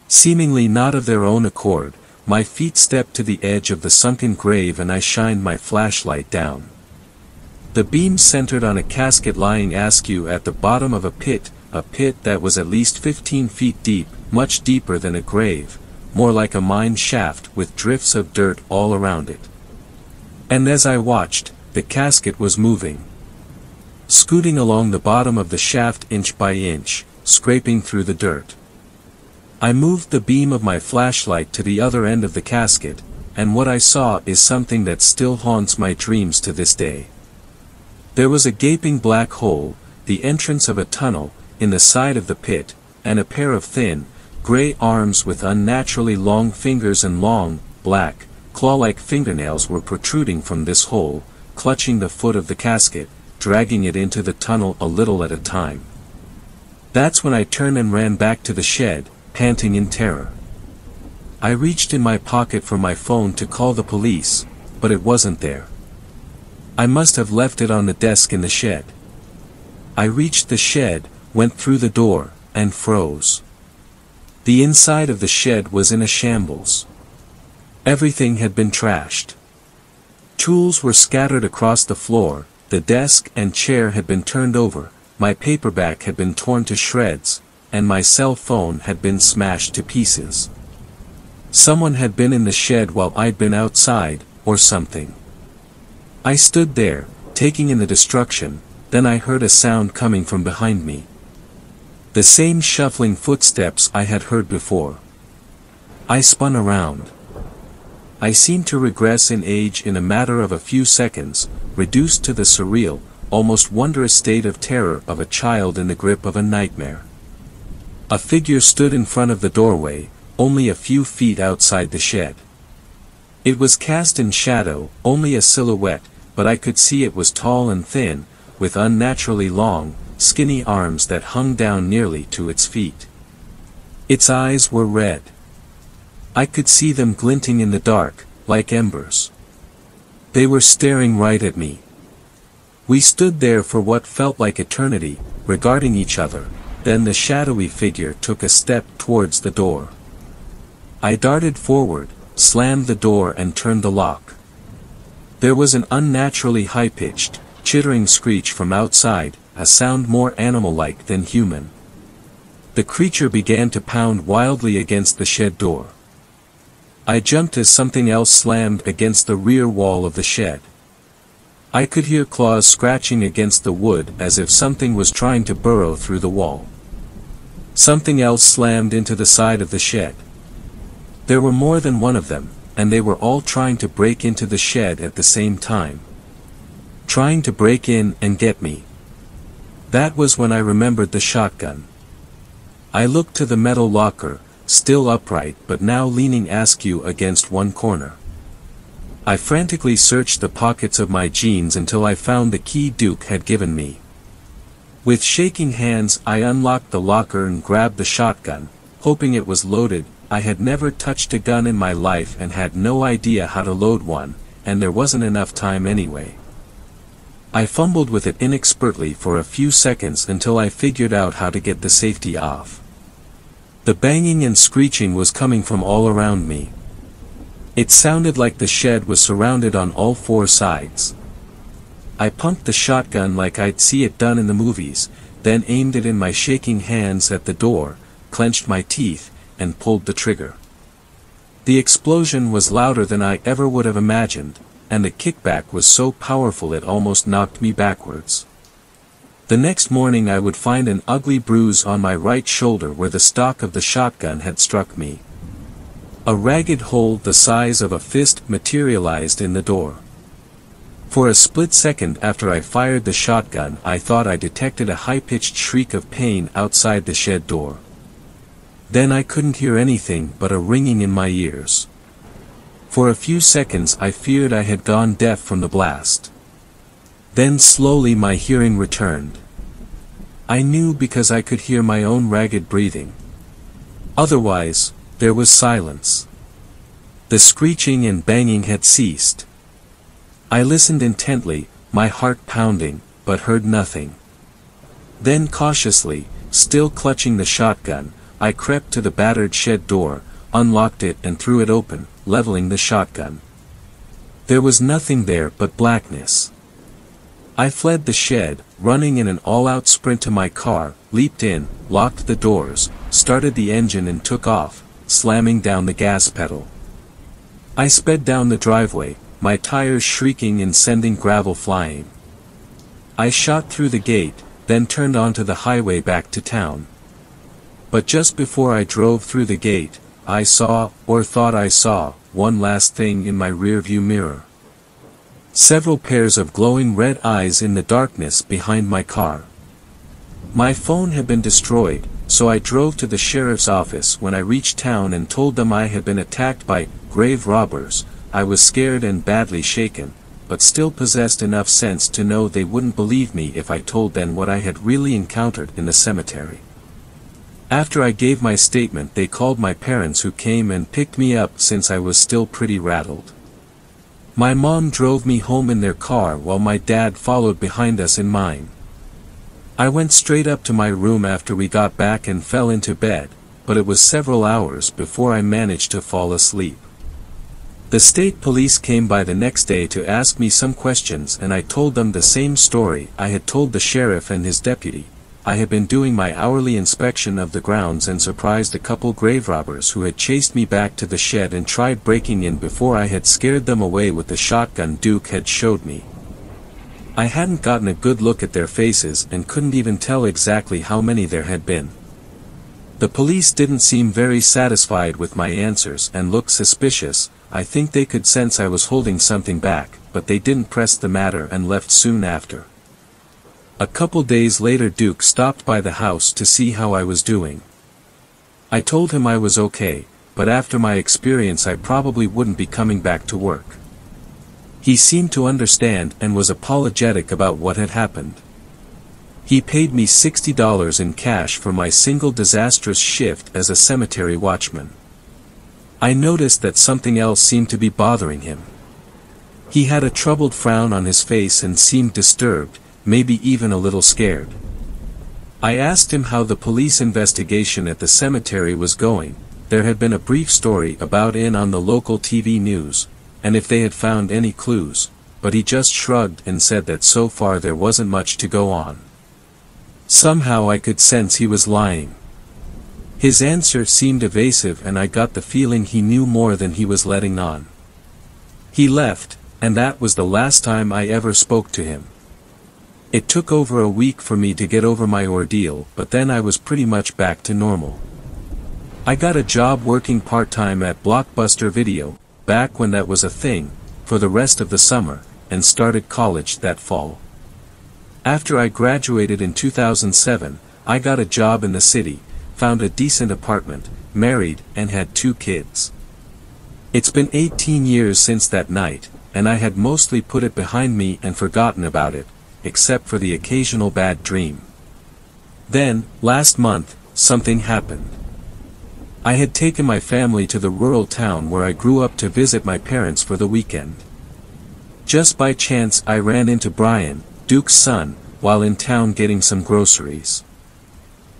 Seemingly not of their own accord, my feet stepped to the edge of the sunken grave and I shined my flashlight down. The beam centered on a casket lying askew at the bottom of a pit, a pit that was at least 15 feet deep, much deeper than a grave, more like a mine shaft with drifts of dirt all around it. And as I watched, the casket was moving scooting along the bottom of the shaft inch by inch, scraping through the dirt. I moved the beam of my flashlight to the other end of the casket, and what I saw is something that still haunts my dreams to this day. There was a gaping black hole, the entrance of a tunnel, in the side of the pit, and a pair of thin, gray arms with unnaturally long fingers and long, black, claw-like fingernails were protruding from this hole, clutching the foot of the casket, dragging it into the tunnel a little at a time. That's when I turned and ran back to the shed, panting in terror. I reached in my pocket for my phone to call the police, but it wasn't there. I must have left it on the desk in the shed. I reached the shed, went through the door, and froze. The inside of the shed was in a shambles. Everything had been trashed. Tools were scattered across the floor, the desk and chair had been turned over, my paperback had been torn to shreds, and my cell phone had been smashed to pieces. Someone had been in the shed while I'd been outside, or something. I stood there, taking in the destruction, then I heard a sound coming from behind me. The same shuffling footsteps I had heard before. I spun around. I seemed to regress in age in a matter of a few seconds, reduced to the surreal, almost wondrous state of terror of a child in the grip of a nightmare. A figure stood in front of the doorway, only a few feet outside the shed. It was cast in shadow, only a silhouette, but I could see it was tall and thin, with unnaturally long, skinny arms that hung down nearly to its feet. Its eyes were red. I could see them glinting in the dark, like embers. They were staring right at me. We stood there for what felt like eternity, regarding each other, then the shadowy figure took a step towards the door. I darted forward, slammed the door and turned the lock. There was an unnaturally high-pitched, chittering screech from outside, a sound more animal-like than human. The creature began to pound wildly against the shed door. I jumped as something else slammed against the rear wall of the shed. I could hear claws scratching against the wood as if something was trying to burrow through the wall. Something else slammed into the side of the shed. There were more than one of them, and they were all trying to break into the shed at the same time. Trying to break in and get me. That was when I remembered the shotgun. I looked to the metal locker, still upright but now leaning askew against one corner. I frantically searched the pockets of my jeans until I found the key Duke had given me. With shaking hands I unlocked the locker and grabbed the shotgun, hoping it was loaded, I had never touched a gun in my life and had no idea how to load one, and there wasn't enough time anyway. I fumbled with it inexpertly for a few seconds until I figured out how to get the safety off. The banging and screeching was coming from all around me. It sounded like the shed was surrounded on all four sides. I pumped the shotgun like I'd see it done in the movies, then aimed it in my shaking hands at the door, clenched my teeth, and pulled the trigger. The explosion was louder than I ever would have imagined, and the kickback was so powerful it almost knocked me backwards. The next morning I would find an ugly bruise on my right shoulder where the stock of the shotgun had struck me. A ragged hole the size of a fist materialized in the door. For a split second after I fired the shotgun I thought I detected a high-pitched shriek of pain outside the shed door. Then I couldn't hear anything but a ringing in my ears. For a few seconds I feared I had gone deaf from the blast. Then slowly my hearing returned. I knew because I could hear my own ragged breathing. Otherwise, there was silence. The screeching and banging had ceased. I listened intently, my heart pounding, but heard nothing. Then cautiously, still clutching the shotgun, I crept to the battered shed door, unlocked it and threw it open, leveling the shotgun. There was nothing there but blackness. I fled the shed, running in an all-out sprint to my car, leaped in, locked the doors, started the engine and took off, slamming down the gas pedal. I sped down the driveway, my tires shrieking and sending gravel flying. I shot through the gate, then turned onto the highway back to town. But just before I drove through the gate, I saw, or thought I saw, one last thing in my rearview mirror. Several pairs of glowing red eyes in the darkness behind my car. My phone had been destroyed, so I drove to the sheriff's office when I reached town and told them I had been attacked by grave robbers. I was scared and badly shaken, but still possessed enough sense to know they wouldn't believe me if I told them what I had really encountered in the cemetery. After I gave my statement they called my parents who came and picked me up since I was still pretty rattled. My mom drove me home in their car while my dad followed behind us in mine. I went straight up to my room after we got back and fell into bed, but it was several hours before I managed to fall asleep. The state police came by the next day to ask me some questions and I told them the same story I had told the sheriff and his deputy, I had been doing my hourly inspection of the grounds and surprised a couple grave robbers who had chased me back to the shed and tried breaking in before I had scared them away with the shotgun Duke had showed me. I hadn't gotten a good look at their faces and couldn't even tell exactly how many there had been. The police didn't seem very satisfied with my answers and looked suspicious, I think they could sense I was holding something back, but they didn't press the matter and left soon after. A couple days later Duke stopped by the house to see how I was doing. I told him I was okay, but after my experience I probably wouldn't be coming back to work. He seemed to understand and was apologetic about what had happened. He paid me $60 in cash for my single disastrous shift as a cemetery watchman. I noticed that something else seemed to be bothering him. He had a troubled frown on his face and seemed disturbed, maybe even a little scared. I asked him how the police investigation at the cemetery was going, there had been a brief story about in on the local TV news, and if they had found any clues, but he just shrugged and said that so far there wasn't much to go on. Somehow I could sense he was lying. His answer seemed evasive and I got the feeling he knew more than he was letting on. He left, and that was the last time I ever spoke to him. It took over a week for me to get over my ordeal, but then I was pretty much back to normal. I got a job working part-time at Blockbuster Video, back when that was a thing, for the rest of the summer, and started college that fall. After I graduated in 2007, I got a job in the city, found a decent apartment, married, and had two kids. It's been 18 years since that night, and I had mostly put it behind me and forgotten about it, except for the occasional bad dream. Then, last month, something happened. I had taken my family to the rural town where I grew up to visit my parents for the weekend. Just by chance I ran into Brian, Duke's son, while in town getting some groceries.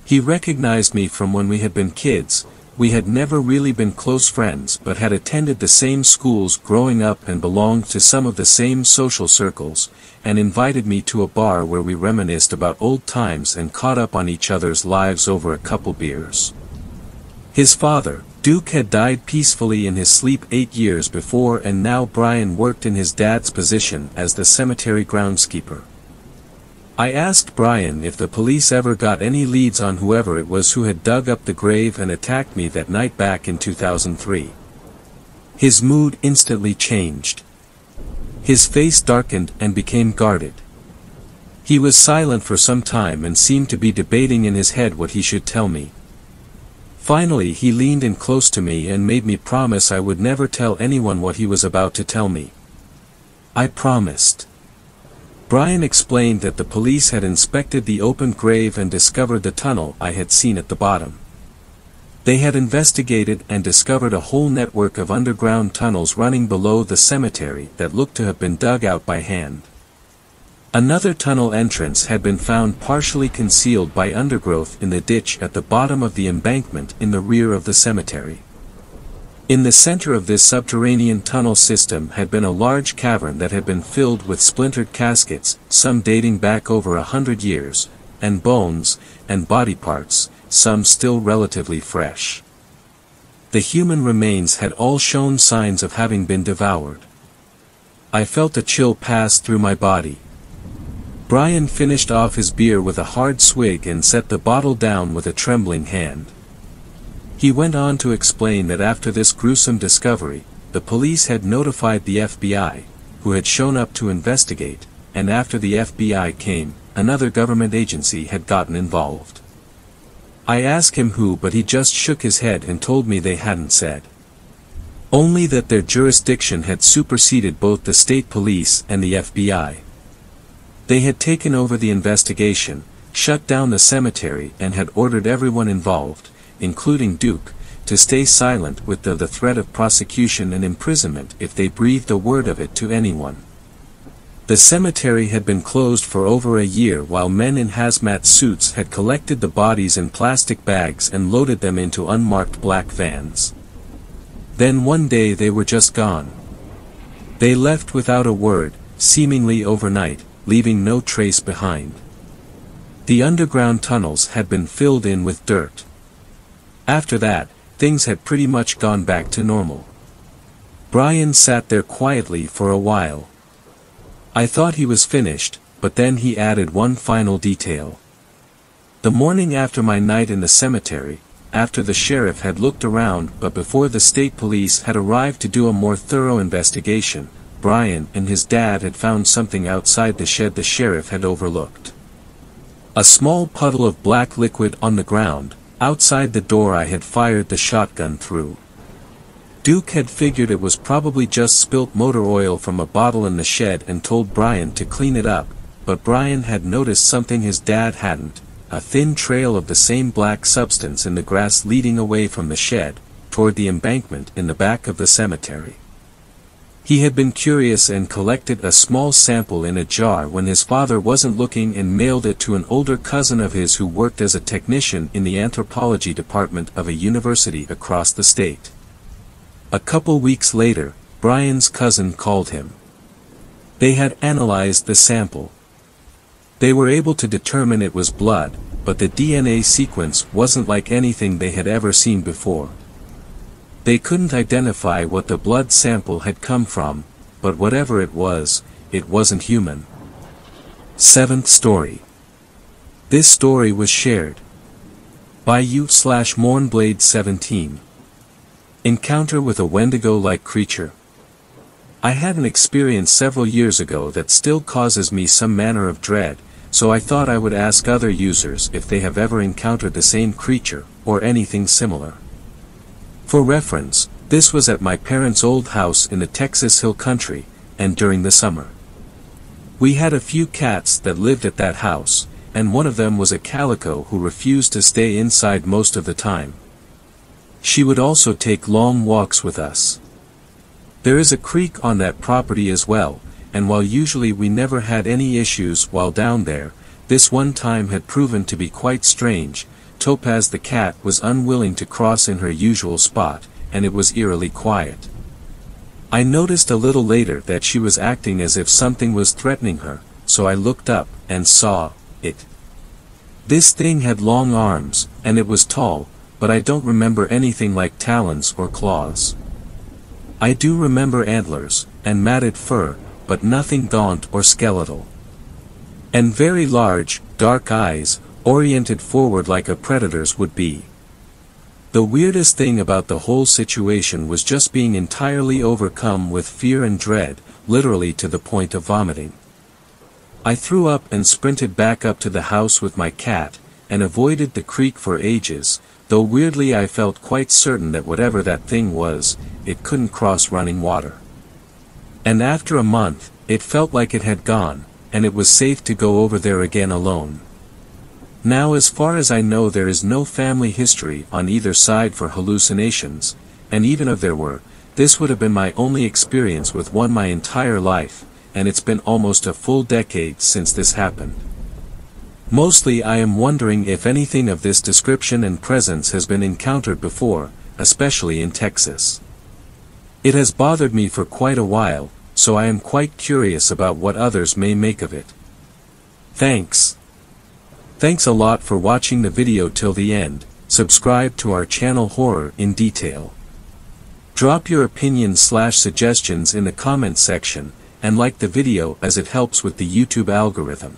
He recognized me from when we had been kids, we had never really been close friends but had attended the same schools growing up and belonged to some of the same social circles, and invited me to a bar where we reminisced about old times and caught up on each other's lives over a couple beers. His father, Duke had died peacefully in his sleep eight years before and now Brian worked in his dad's position as the cemetery groundskeeper. I asked Brian if the police ever got any leads on whoever it was who had dug up the grave and attacked me that night back in 2003. His mood instantly changed. His face darkened and became guarded. He was silent for some time and seemed to be debating in his head what he should tell me. Finally he leaned in close to me and made me promise I would never tell anyone what he was about to tell me. I promised. Brian explained that the police had inspected the open grave and discovered the tunnel I had seen at the bottom. They had investigated and discovered a whole network of underground tunnels running below the cemetery that looked to have been dug out by hand. Another tunnel entrance had been found partially concealed by undergrowth in the ditch at the bottom of the embankment in the rear of the cemetery. In the center of this subterranean tunnel system had been a large cavern that had been filled with splintered caskets, some dating back over a hundred years, and bones, and body parts, some still relatively fresh. The human remains had all shown signs of having been devoured. I felt a chill pass through my body. Brian finished off his beer with a hard swig and set the bottle down with a trembling hand. He went on to explain that after this gruesome discovery, the police had notified the FBI, who had shown up to investigate, and after the FBI came, another government agency had gotten involved. I asked him who but he just shook his head and told me they hadn't said. Only that their jurisdiction had superseded both the state police and the FBI. They had taken over the investigation, shut down the cemetery and had ordered everyone involved, including Duke, to stay silent with the, the threat of prosecution and imprisonment if they breathed a word of it to anyone. The cemetery had been closed for over a year while men in hazmat suits had collected the bodies in plastic bags and loaded them into unmarked black vans. Then one day they were just gone. They left without a word, seemingly overnight, leaving no trace behind. The underground tunnels had been filled in with dirt. After that, things had pretty much gone back to normal. Brian sat there quietly for a while. I thought he was finished, but then he added one final detail. The morning after my night in the cemetery, after the sheriff had looked around but before the state police had arrived to do a more thorough investigation, Brian and his dad had found something outside the shed the sheriff had overlooked. A small puddle of black liquid on the ground, outside the door I had fired the shotgun through. Duke had figured it was probably just spilt motor oil from a bottle in the shed and told Brian to clean it up, but Brian had noticed something his dad hadn't, a thin trail of the same black substance in the grass leading away from the shed, toward the embankment in the back of the cemetery. He had been curious and collected a small sample in a jar when his father wasn't looking and mailed it to an older cousin of his who worked as a technician in the anthropology department of a university across the state. A couple weeks later, Brian's cousin called him. They had analyzed the sample. They were able to determine it was blood, but the DNA sequence wasn't like anything they had ever seen before. They couldn't identify what the blood sample had come from, but whatever it was, it wasn't human. Seventh story. This story was shared by you slash Mornblade17. Encounter with a Wendigo-like creature. I had an experience several years ago that still causes me some manner of dread, so I thought I would ask other users if they have ever encountered the same creature, or anything similar. For reference, this was at my parents' old house in the Texas Hill Country, and during the summer. We had a few cats that lived at that house, and one of them was a calico who refused to stay inside most of the time. She would also take long walks with us. There is a creek on that property as well, and while usually we never had any issues while down there, this one time had proven to be quite strange, Topaz the cat was unwilling to cross in her usual spot, and it was eerily quiet. I noticed a little later that she was acting as if something was threatening her, so I looked up, and saw, it. This thing had long arms, and it was tall, but I don't remember anything like talons or claws. I do remember antlers, and matted fur, but nothing gaunt or skeletal. And very large, dark eyes, oriented forward like a predator's would be. The weirdest thing about the whole situation was just being entirely overcome with fear and dread, literally to the point of vomiting. I threw up and sprinted back up to the house with my cat, and avoided the creek for ages, though weirdly I felt quite certain that whatever that thing was, it couldn't cross running water. And after a month, it felt like it had gone, and it was safe to go over there again alone. Now as far as I know there is no family history on either side for hallucinations, and even if there were, this would have been my only experience with one my entire life, and it's been almost a full decade since this happened. Mostly I am wondering if anything of this description and presence has been encountered before, especially in Texas. It has bothered me for quite a while, so I am quite curious about what others may make of it. Thanks. Thanks a lot for watching the video till the end, subscribe to our channel Horror in Detail. Drop your opinions slash suggestions in the comment section, and like the video as it helps with the YouTube algorithm.